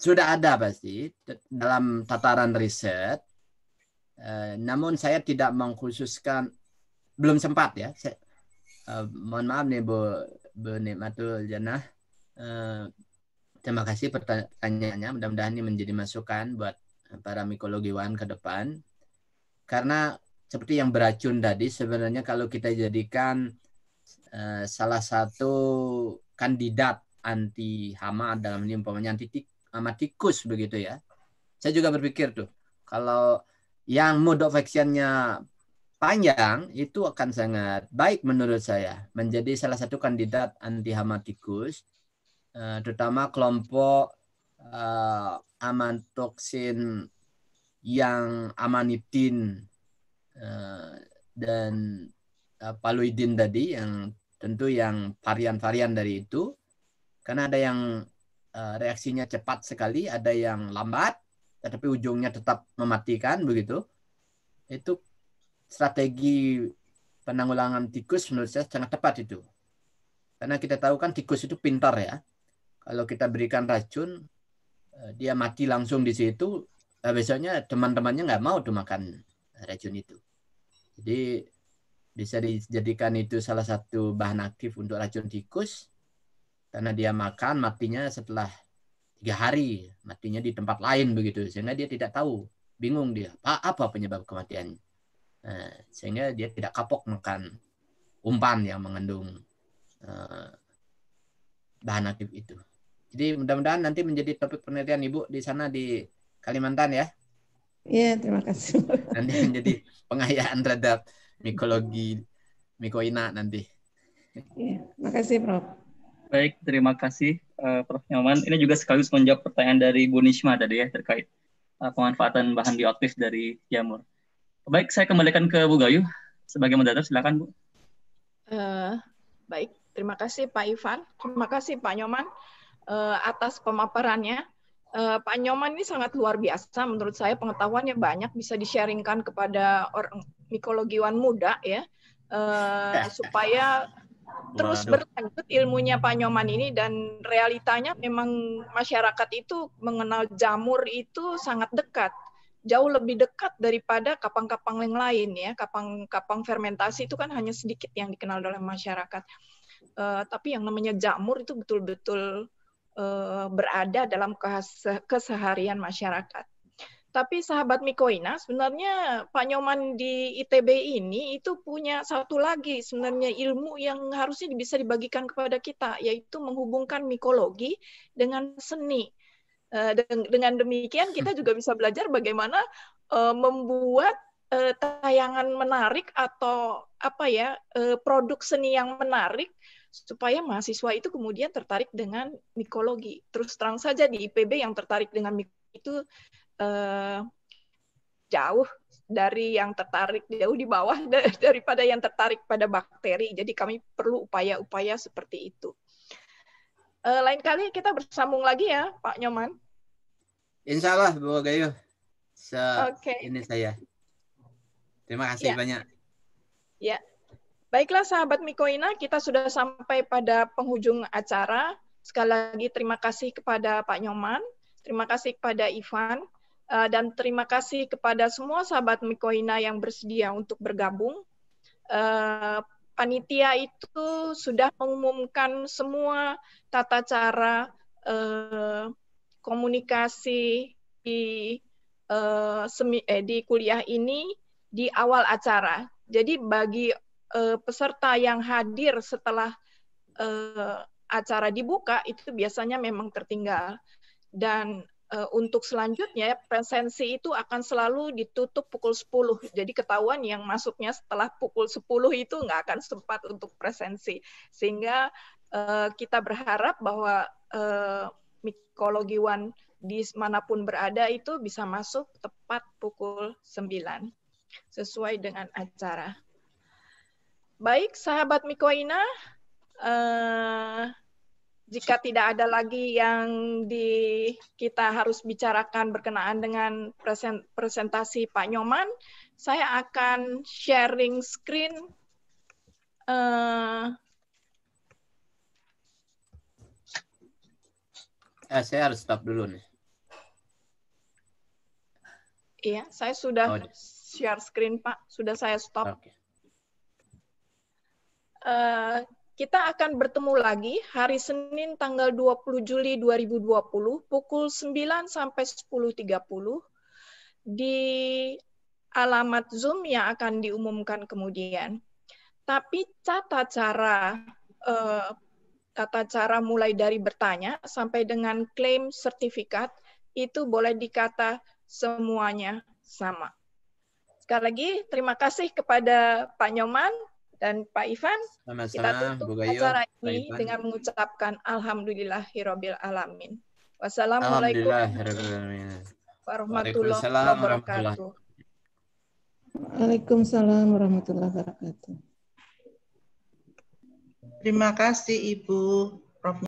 sudah ada pasti dalam tataran riset. Uh, namun saya tidak mengkhususkan, belum sempat ya. Saya, uh, mohon maaf nih Bu, Bu Nikmatul Janah. Uh, terima kasih pertanyaannya. Mudah-mudahan ini menjadi masukan buat para mikologiwan ke depan. Karena seperti yang beracun tadi, sebenarnya kalau kita jadikan uh, salah satu kandidat anti hama dalam ini umpamanya anti sama tikus begitu ya. Saya juga berpikir tuh kalau yang mode of actionnya panjang itu akan sangat baik menurut saya. Menjadi salah satu kandidat anti hama tikus eh, terutama kelompok uh, amantoksin yang amanitin uh, dan uh, paluidin tadi yang tentu yang varian-varian dari itu. Karena ada yang Eh, reaksinya cepat sekali, ada yang lambat, tetapi ujungnya tetap mematikan begitu. Itu strategi penanggulangan tikus menurut saya sangat tepat itu. Karena kita tahu kan tikus itu pintar ya. Kalau kita berikan racun, eh, dia mati langsung di situ, eh, besoknya teman-temannya nggak mau tuh makan racun itu. Jadi bisa dijadikan itu salah satu bahan aktif untuk racun tikus karena dia makan matinya setelah tiga hari matinya di tempat lain begitu sehingga dia tidak tahu bingung dia apa, apa penyebab kematiannya nah, sehingga dia tidak kapok makan umpan yang mengandung uh, bahan aktif itu jadi mudah-mudahan nanti menjadi topik penelitian ibu di sana di Kalimantan ya Iya, terima kasih. Nanti menjadi pengayaan terhadap mikologi mikoina nanti. Iya, makasih Prof. Baik, terima kasih uh, Prof. Nyoman. Ini juga sekaligus menjawab pertanyaan dari Bu Nishma tadi ya terkait uh, pemanfaatan bahan bioaktif dari jamur. Baik, saya kembalikan ke Bu Gayu sebagai moderator. Silakan Bu. Uh, baik, terima kasih Pak Ivan. Terima kasih Pak Nyoman uh, atas pemaparannya. Uh, Pak Nyoman ini sangat luar biasa menurut saya pengetahuannya banyak bisa di-sharingkan kepada orang mikologiwan muda ya uh, supaya terus Waduh. berlanjut ilmunya Pak Nyoman ini dan realitanya memang masyarakat itu mengenal jamur itu sangat dekat. Jauh lebih dekat daripada kapang-kapang yang lain ya. Kapang-kapang fermentasi itu kan hanya sedikit yang dikenal oleh masyarakat. Uh, tapi yang namanya jamur itu betul-betul uh, berada dalam keseharian masyarakat tapi sahabat Mikoina, sebenarnya Pak Nyoman di ITB ini itu punya satu lagi sebenarnya ilmu yang harusnya bisa dibagikan kepada kita, yaitu menghubungkan mikologi dengan seni. Eh, dengan demikian kita juga bisa belajar bagaimana eh, membuat eh, tayangan menarik atau apa ya produk seni yang menarik supaya mahasiswa itu kemudian tertarik dengan mikologi. Terus terang saja di IPB yang tertarik dengan mikologi itu uh, jauh dari yang tertarik jauh di bawah daripada yang tertarik pada bakteri. Jadi kami perlu upaya-upaya seperti itu. Uh, lain kali kita bersambung lagi ya, Pak Nyoman. Insya Allah, Bu Gayu. So, okay. Ini saya. Terima kasih ya. banyak. Ya. Baiklah sahabat Mikoina, kita sudah sampai pada penghujung acara. Sekali lagi terima kasih kepada Pak Nyoman, terima kasih kepada Ivan, Uh, dan terima kasih kepada semua sahabat Mikoina yang bersedia untuk bergabung. Uh, panitia itu sudah mengumumkan semua tata cara uh, komunikasi di semi, eh, di kuliah ini di awal acara. Jadi bagi uh, peserta yang hadir setelah uh, acara dibuka itu biasanya memang tertinggal dan uh, untuk selanjutnya presensi itu akan selalu ditutup pukul 10. Jadi ketahuan yang masuknya setelah pukul 10 itu nggak akan sempat untuk presensi. Sehingga uh, kita berharap bahwa uh, Mikologi One di mana pun berada itu bisa masuk tepat pukul 9 sesuai dengan acara. Baik, sahabat Mikoina, uh, jika tidak ada lagi yang di kita harus bicarakan berkenaan dengan presentasi Pak Nyoman, saya akan sharing screen. Uh, eh, saya harus stop dulu nih. Iya, saya sudah oh. share screen Pak, sudah saya stop. Okay. Uh, kita akan bertemu lagi hari Senin tanggal 20 Juli 2020 pukul 9 sampai 10.30 di alamat Zoom yang akan diumumkan kemudian. Tapi tata cara eh, tata cara mulai dari bertanya sampai dengan klaim sertifikat itu boleh dikata semuanya sama. Sekali lagi terima kasih kepada Pak Nyoman dan Pak Ivan. Sama-sama, kita tutup acara ini dengan mengucapkan Alhamdulillahirabbil alamin. Wassalamualaikum warahmatullahi wabarakatuh. Waalaikumsalam warahmatullahi wabarakatuh. Terima kasih Ibu Prof.